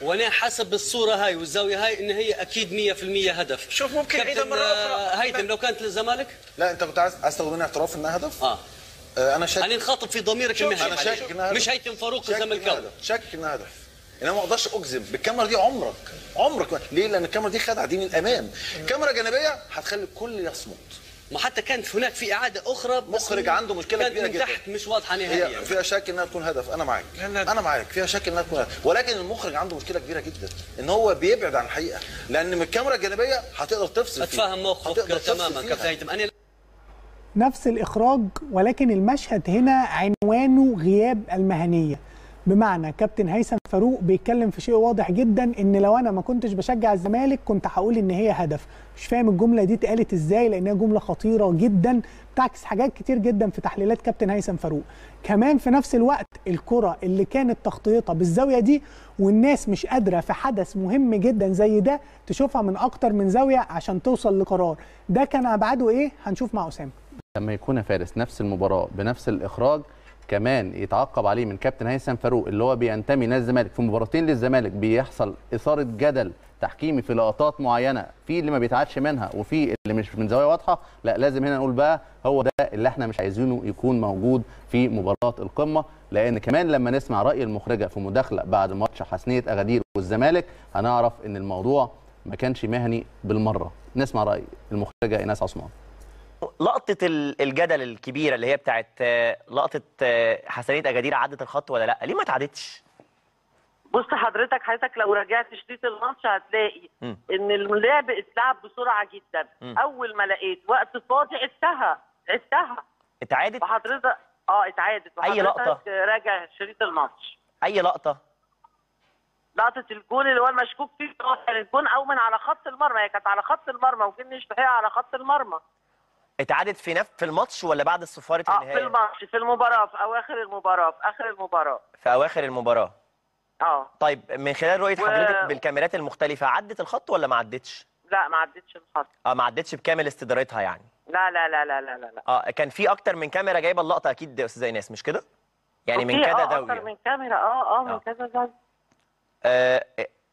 وأنا حسب الصورة هاي والزاوية هاي إن هي أكيد 100% هدف. شوف ممكن عيدها مرة آه، أخرى. هيثم لو كانت للزمالك؟ لا أنت كنت عايز عايز تاخد مني اعتراف إنها هدف؟ آه. آه، أنا شاكك أنا نخاطب في ضميرك المهني أنا شاكك إنها هدف. مش هيثم فاروق الزملكاوي. شاكك إنها هدف. انما ما أقدرش اجزم بالكاميرا دي عمرك عمرك ما. ليه؟ لأن الكاميرا دي خدعة دي من الامام كاميرا جانبية هتخلي الكل يصمت. ما حتى كانت هناك في إعادة أخرى مخرج عنده مشكلة كبيرة من جدا. تحت مش واضحة نهائيا. هي فيها شك إنها تكون هدف. أنا معاك. أنا معاك. فيها شك إنها تكون هدف. ولكن المخرج عنده مشكلة كبيرة جدا إن هو بيبعد عن الحقيقة. لأن من الكاميرا الجانبية هتقدر تفصل فيها. اتفاهم موقفك تماما. كابتن أنا نفس الإخراج ولكن المشهد هنا عنوانه غياب المهنية. بمعنى كابتن هيثم فاروق بيتكلم في شيء واضح جدا إن لو أنا ما كنتش بشجع الزمالك كنت هقول إن هي هدف. مش فاهم الجملة دي اتقالت إزاي لانها جملة خطيرة جدا بتعكس حاجات كتير جدا في تحليلات كابتن هيثم فاروق. كمان في نفس الوقت الكرة اللي كانت تغطيتها بالزاوية دي والناس مش قادرة في حدث مهم جدا زي ده تشوفها من أكتر من زاوية عشان توصل لقرار. ده كان أبعاده إيه؟ هنشوف مع أسامة. لما يكون فارس نفس المباراة بنفس الإخراج كمان يتعقب عليه من كابتن هيثم فاروق اللي هو بينتمي نادي الزمالك في مباراتين للزمالك بيحصل إثارة جدل تحكيمي في لقطات معينة في اللي ما بيتعادش منها وفي اللي مش من زاوية واضحة. لا لازم هنا نقول بقى هو ده اللي إحنا مش عايزينه يكون موجود في مباراة القمة. لأن كمان لما نسمع رأي المخرجة في مداخلة بعد ماتش حسنية أغادير والزمالك هنعرف إن الموضوع ما كانش مهني بالمرة. نسمع رأي المخرجة إيناس عثمان. لقطة ال- الجدل الكبيرة اللي هي بتاعت آه، لقطة آه، حسنية أجادير عدت الخط ولا لأ؟ ليه ما اتعدتش؟ بص حضرتك حضرتك لو رجعت شريط الماتش هتلاقي مم. إن اللعب اتلعب بسرعة جدا. مم. أول ما لقيت وقت فاضي عدتها عدتها. اتعادت؟ وحضرتك آه اتعادت. أي لقطة؟ وحضرتك راجع شريط الماتش. أي لقطة؟ لقطة الجول اللي هو المشكوك فيه هو كانت جون أو من على خط المرمى. هي كانت على خط المرمى وكان تحقيق على خط المرمى. اتعادت في نف في الماتش ولا بعد الصفارة آه في الماتش في المباراة في أواخر المباراة في آخر المباراة. في أواخر المباراة. آه. طيب من خلال رؤية و- حضرتك بالكاميرات المختلفة عدت الخط ولا ما عدتش؟ لا ما عدتش الخط. آه ما عدتش بكامل استدارتها يعني. لا لا لا لا لا لا آه كان في أكتر من كاميرا جايبة اللقطة أكيد يا استاذه إيناس مش كده؟ يعني من كذا آه أكتر زاويه من كاميرا. آه آه من آه. كذا زاوية. آه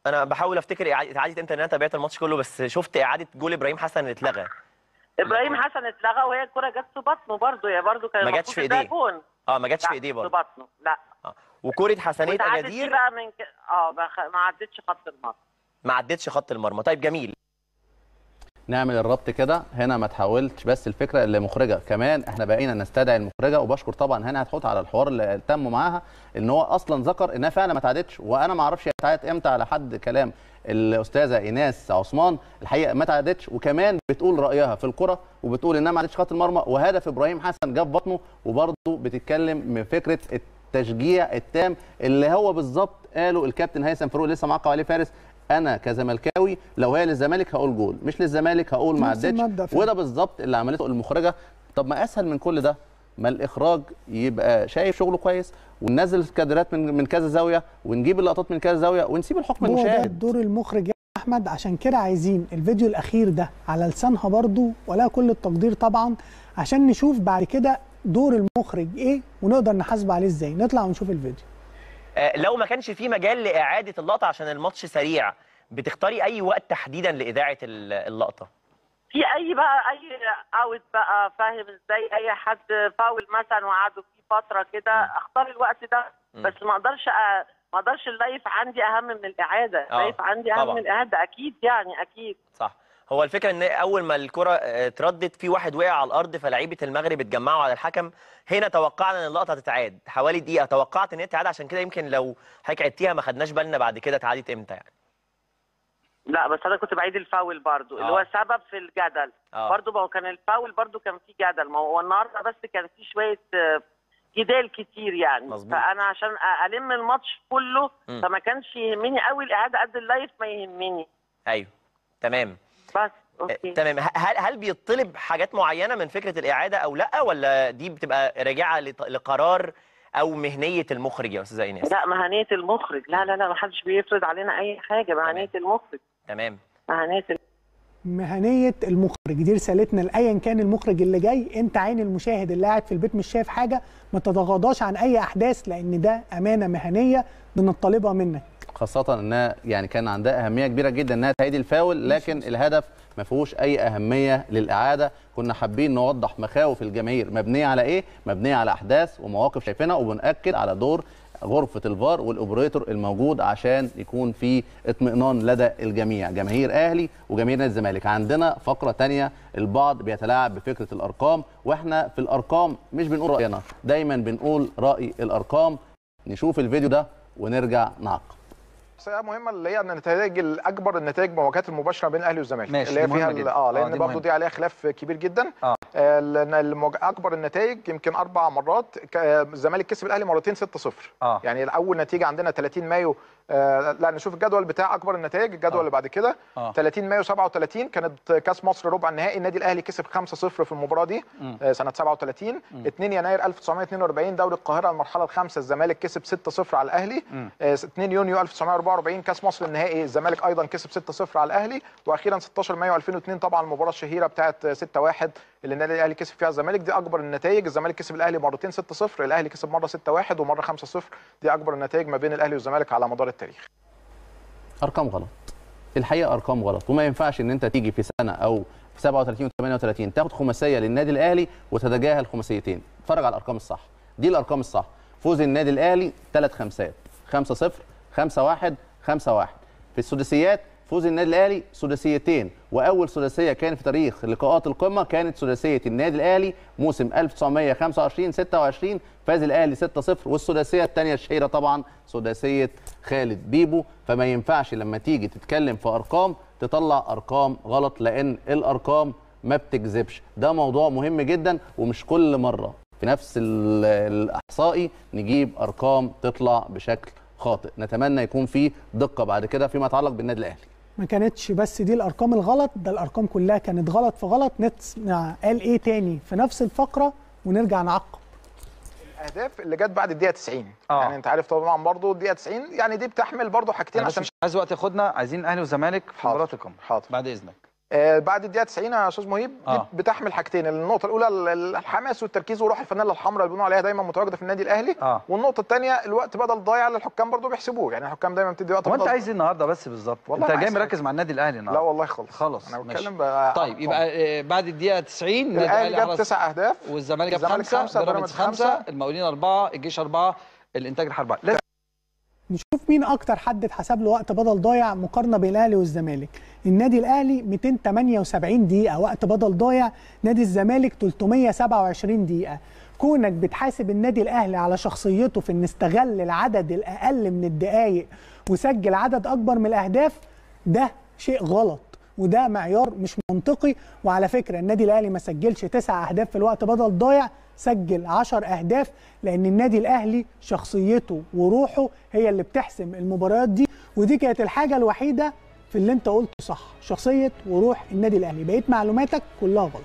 أنا بحاول أفتكر اتعادت إمتى لأن أنا تابعت الماتش كله بس شفت إعادة جول إبراهيم حسن اللي اتلغى. إبراهيم حسن اتلغى وهي الكرة جت في بطنه برضه هي برضه كان ما جاتش المفروض في إيديه. جون. آه ما جاتش في إيديه في برضه. بطنه. لا. وكورة حسنية أجادير؟ بقى من ك... آه ما عدتش خط المرمى. ما عدتش خط المرمى. طيب جميل. نعمل الربط كده. هنا ما تحاولش بس الفكرة اللي مخرجة كمان إحنا بقينا نستدعي المخرجة وبشكر طبعا هنا هتحط على الحوار اللي تم معاها إن هو أصلا ذكر إنها فعلا ما اتعادتش وأنا ما أعرفش هي اتعادت إمتى على حد كلام الأستاذة إيناس عثمان الحقيقة ما اتعادتش وكمان بتقول رأيها في الكرة وبتقول إنها ما عدتش خط المرمى وهدف إبراهيم حسن جاب بطنه وبرضه بتتكلم من فكرة التشجيع التام اللي هو بالظبط قاله الكابتن هيثم فاروق لسه معقب عليه فارس أنا كزملكاوي لو هي للزمالك هقول جول مش للزمالك هقول ما عدتش. وده بالظبط اللي عملته المخرجة طب ما أسهل من كل ده ما الإخراج يبقى شايف شغله كويس وننزل الكادرات من من كذا زاوية ونجيب اللقطات من كذا زاوية ونسيب الحكم هو ده المشاهد. دور المخرج يا أحمد. عشان كده عايزين الفيديو الأخير ده على لسانها برضو ولا كل التقدير طبعا عشان نشوف بعد كده دور المخرج إيه ونقدر نحاسب عليه إزاي. نطلع ونشوف الفيديو. آه لو ما كانش في مجال لإعادة اللقطة عشان الماتش سريع بتختاري أي وقت تحديدا لإذاعة ال- اللقطة؟ في أي بقى أي out بقى فاهم إزاي؟ أي حد فاول مثلا وقعدوا فيه فترة كده أختار الوقت ده. بس ما أقدرش أ... ما أقدرش ال live عندي أهم من الإعادة. آه، ال live عندي أهم طبعاً. من الإعادة أكيد يعني أكيد. صح. هو الفكرة إن أول ما الكرة آه، اتردت في واحد وقع على الأرض فلعيبة المغرب اتجمعوا على الحكم. هنا توقعنا إن اللقطة تتعاد حوالي دقيقة. توقعت إن هي تتعاد عشان كده يمكن لو حضرتك عدتيها ما خدناش بالنا بعد كده اتعادت إمتى يعني. لا بس أنا كنت بعيد الفاول برضو اللي آه. هو سبب في الجدل. آه. برضو ما هو كان الفاول برضو كان فيه جدل. ما هو النهارده بس كان فيه شوية آه، جدال كتير يعني. مظبوط. فأنا عشان ألم الماتش كله مم. فما كانش يهمني قوي الإعادة قد ال live ما يهمني. أيوه تمام. بس آه، أوكي. تمام. هل هل بيطلب حاجات معينة من فكرة الإعادة أو لأ ولا دي بتبقى راجعة لقرار أو مهنية المخرج يا أستاذة إيناس؟ لا مهنية المخرج. لا لا لا ما حدش بيفرض علينا أي حاجة مهنية المخرج. تمام. مهنية مهنية المخرج دي رسالتنا لايا كان المخرج اللي جاي. أنت عين المشاهد اللي قاعد في البيت مش شايف حاجة ما تتغاضاش عن أي أحداث لأن ده أمانة مهنية بنطالبها منك. خاصة إنها يعني كان عندها أهمية كبيرة جدا إنها تعيد الفاول لكن الهدف ما فيهوش أي أهمية للإعادة. كنا حابين نوضح مخاوف الجماهير مبنية على إيه؟ مبنية على أحداث ومواقف شايفينها وبنأكد على دور غرفة الفار والأوبريتور الموجود عشان يكون في اطمئنان لدى الجميع جماهير أهلي وجماهير نادي الزمالك. عندنا فقرة تانية البعض بيتلاعب بفكرة الأرقام وإحنا في الأرقام مش بنقول رأينا دايما بنقول رأي الأرقام. نشوف الفيديو ده ونرجع نعقب. هي مهمة اللي هي النتائج الأكبر النتائج المواجهات المباشرة بين الأهلي والزمالك اللي هي فيها. آه آه، لأن دي برضه مهمة. دي عليها خلاف كبير جدا آه، لأن المواج- أكبر النتائج يمكن أربع مرات آه، الزمالك كسب الأهلي مرتين 6-0 آه يعني اول نتيجة عندنا 30 مايو آه لا نشوف الجدول بتاع أكبر النتائج الجدول اللي بعد كده آه. 30 مايو 37 كانت كأس مصر ربع النهائي النادي الأهلي كسب 5-0 في المباراة دي مم. آه سنة 37 2 يناير 1942 دوري القاهرة المرحلة الخامسة الزمالك كسب 6-0 على الأهلي مم. آه 2 يونيو 1944 كاس مصر النهائي. الزمالك أيضا كسب 6-0 على الأهلي وأخيرا 16 مايو 2002 طبعا المباراة الشهيرة بتاعه 6-1 اللي النادي الأهلي كسب فيها الزمالك. دي أكبر النتائج. الزمالك كسب الأهلي مرتين 6-0 الأهلي كسب مرة 6-1 ومرة 5-0 دي أكبر النتائج ما بين الأهلي والزمالك على مدار التاريخ. أرقام غلط. الحقيقة أرقام غلط. وما ينفعش إن أنت تيجي في سنة أو في 37 و38 تاخد خماسية للنادي الأهلي وتتجاهل خماسيتين. اتفرج على الأرقام الصح. دي الأرقام الصح. فوز النادي الأهلي ثلاث خمسات. 5 0 5 1 5 1 في السداسيات فوز النادي الأهلي سداسيتين. وأول سداسية كانت في تاريخ لقاءات القمة كانت سداسية النادي الأهلي موسم 1925 26 فاز الأهلي 6 0 والسداسية الثانية الشهيرة طبعا سداسية خالد بيبو. فما ينفعش لما تيجي تتكلم في أرقام تطلع أرقام غلط لأن الأرقام ما بتكذبش. ده موضوع مهم جدا ومش كل مرة. في نفس ال- الإحصائي نجيب أرقام تطلع بشكل خاطئ. نتمنى يكون في دقة بعد كده فيما يتعلق بالنادي الأهلي. ما كانتش بس دي الأرقام الغلط ده الأرقام كلها كانت غلط في غلط. نسمع قال إيه تاني في نفس الفقرة ونرجع نعقب. الأهداف اللي جت بعد الدقيقة 90 آه. يعني أنت عارف طبعا برضو الدقيقة 90 يعني دي بتحمل برضو حاجتين عشان مش عايز وقت ياخدنا عايزين الأهلي والزمالك في مباراه القمه حاضر. بعد إذنك. آه بعد الدقيقة 90 يا أستاذ مهيب آه. بتحمل حاجتين النقطة الأولى ال- ال- الحماس والتركيز وروح الفانيلا الحمراء اللي بيقولوا عليها دايما متواجدة في النادي الأهلي آه. والنقطة الثانية الوقت بدل ضايع اللي الحكام برضو بيحسبوه يعني الحكام دايما بتدي وقت هو انت عايز إيه النهارده بس بالظبط والله أنت جاي مركز مع النادي الأهلي النهارده لا والله خالص خلاص أنا. بتكلم طيب يبقى آه، بعد الدقيقة 90 النادي الاهلي جاب تسع أهداف والزمالك جاب خمسة خمسة، بيراميدز خمسة خمسة. المقاولين أربعة الجيش أربعة الإنتاج. لازم نشوف مين أكتر حد اتحسب له وقت بدل ضايع مقارنة بين الأهلي والزمالك. النادي الأهلي 278 دقيقة وقت بدل ضايع نادي الزمالك 327 دقيقة. كونك بتحاسب النادي الأهلي على شخصيته في إن استغل العدد الأقل من الدقائق وسجل عدد أكبر من الأهداف ده شيء غلط وده معيار مش منطقي. وعلى فكرة النادي الأهلي ما سجلش تسع أهداف في الوقت بدل ضايع سجل 10 أهداف لأن النادي الأهلي شخصيته وروحه هي اللي بتحسم المباريات دي. ودي كانت الحاجة الوحيدة في اللي أنت قلته صح شخصية وروح النادي الأهلي. بقيت معلوماتك كلها غلط.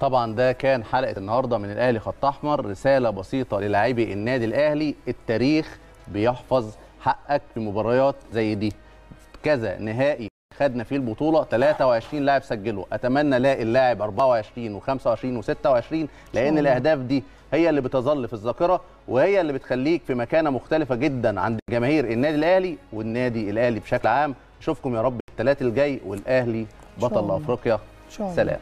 طبعا ده كان حلقة النهارده من الأهلي خط أحمر رسالة بسيطة للاعبي النادي الأهلي التاريخ بيحفظ حقك في مباريات زي دي. كذا نهائي. خدنا فيه البطولة. 23 لاعب سجلوا. أتمنى ألاقي اللاعب 24 و25 و26 لأن الأهداف دي هي اللي بتظل في الذاكرة وهي اللي بتخليك في مكانة مختلفة جدا عند جماهير النادي الأهلي والنادي الأهلي بشكل عام. اشوفكم يا رب الثلاث الجاي والأهلي بطل. أفريقيا. سلام.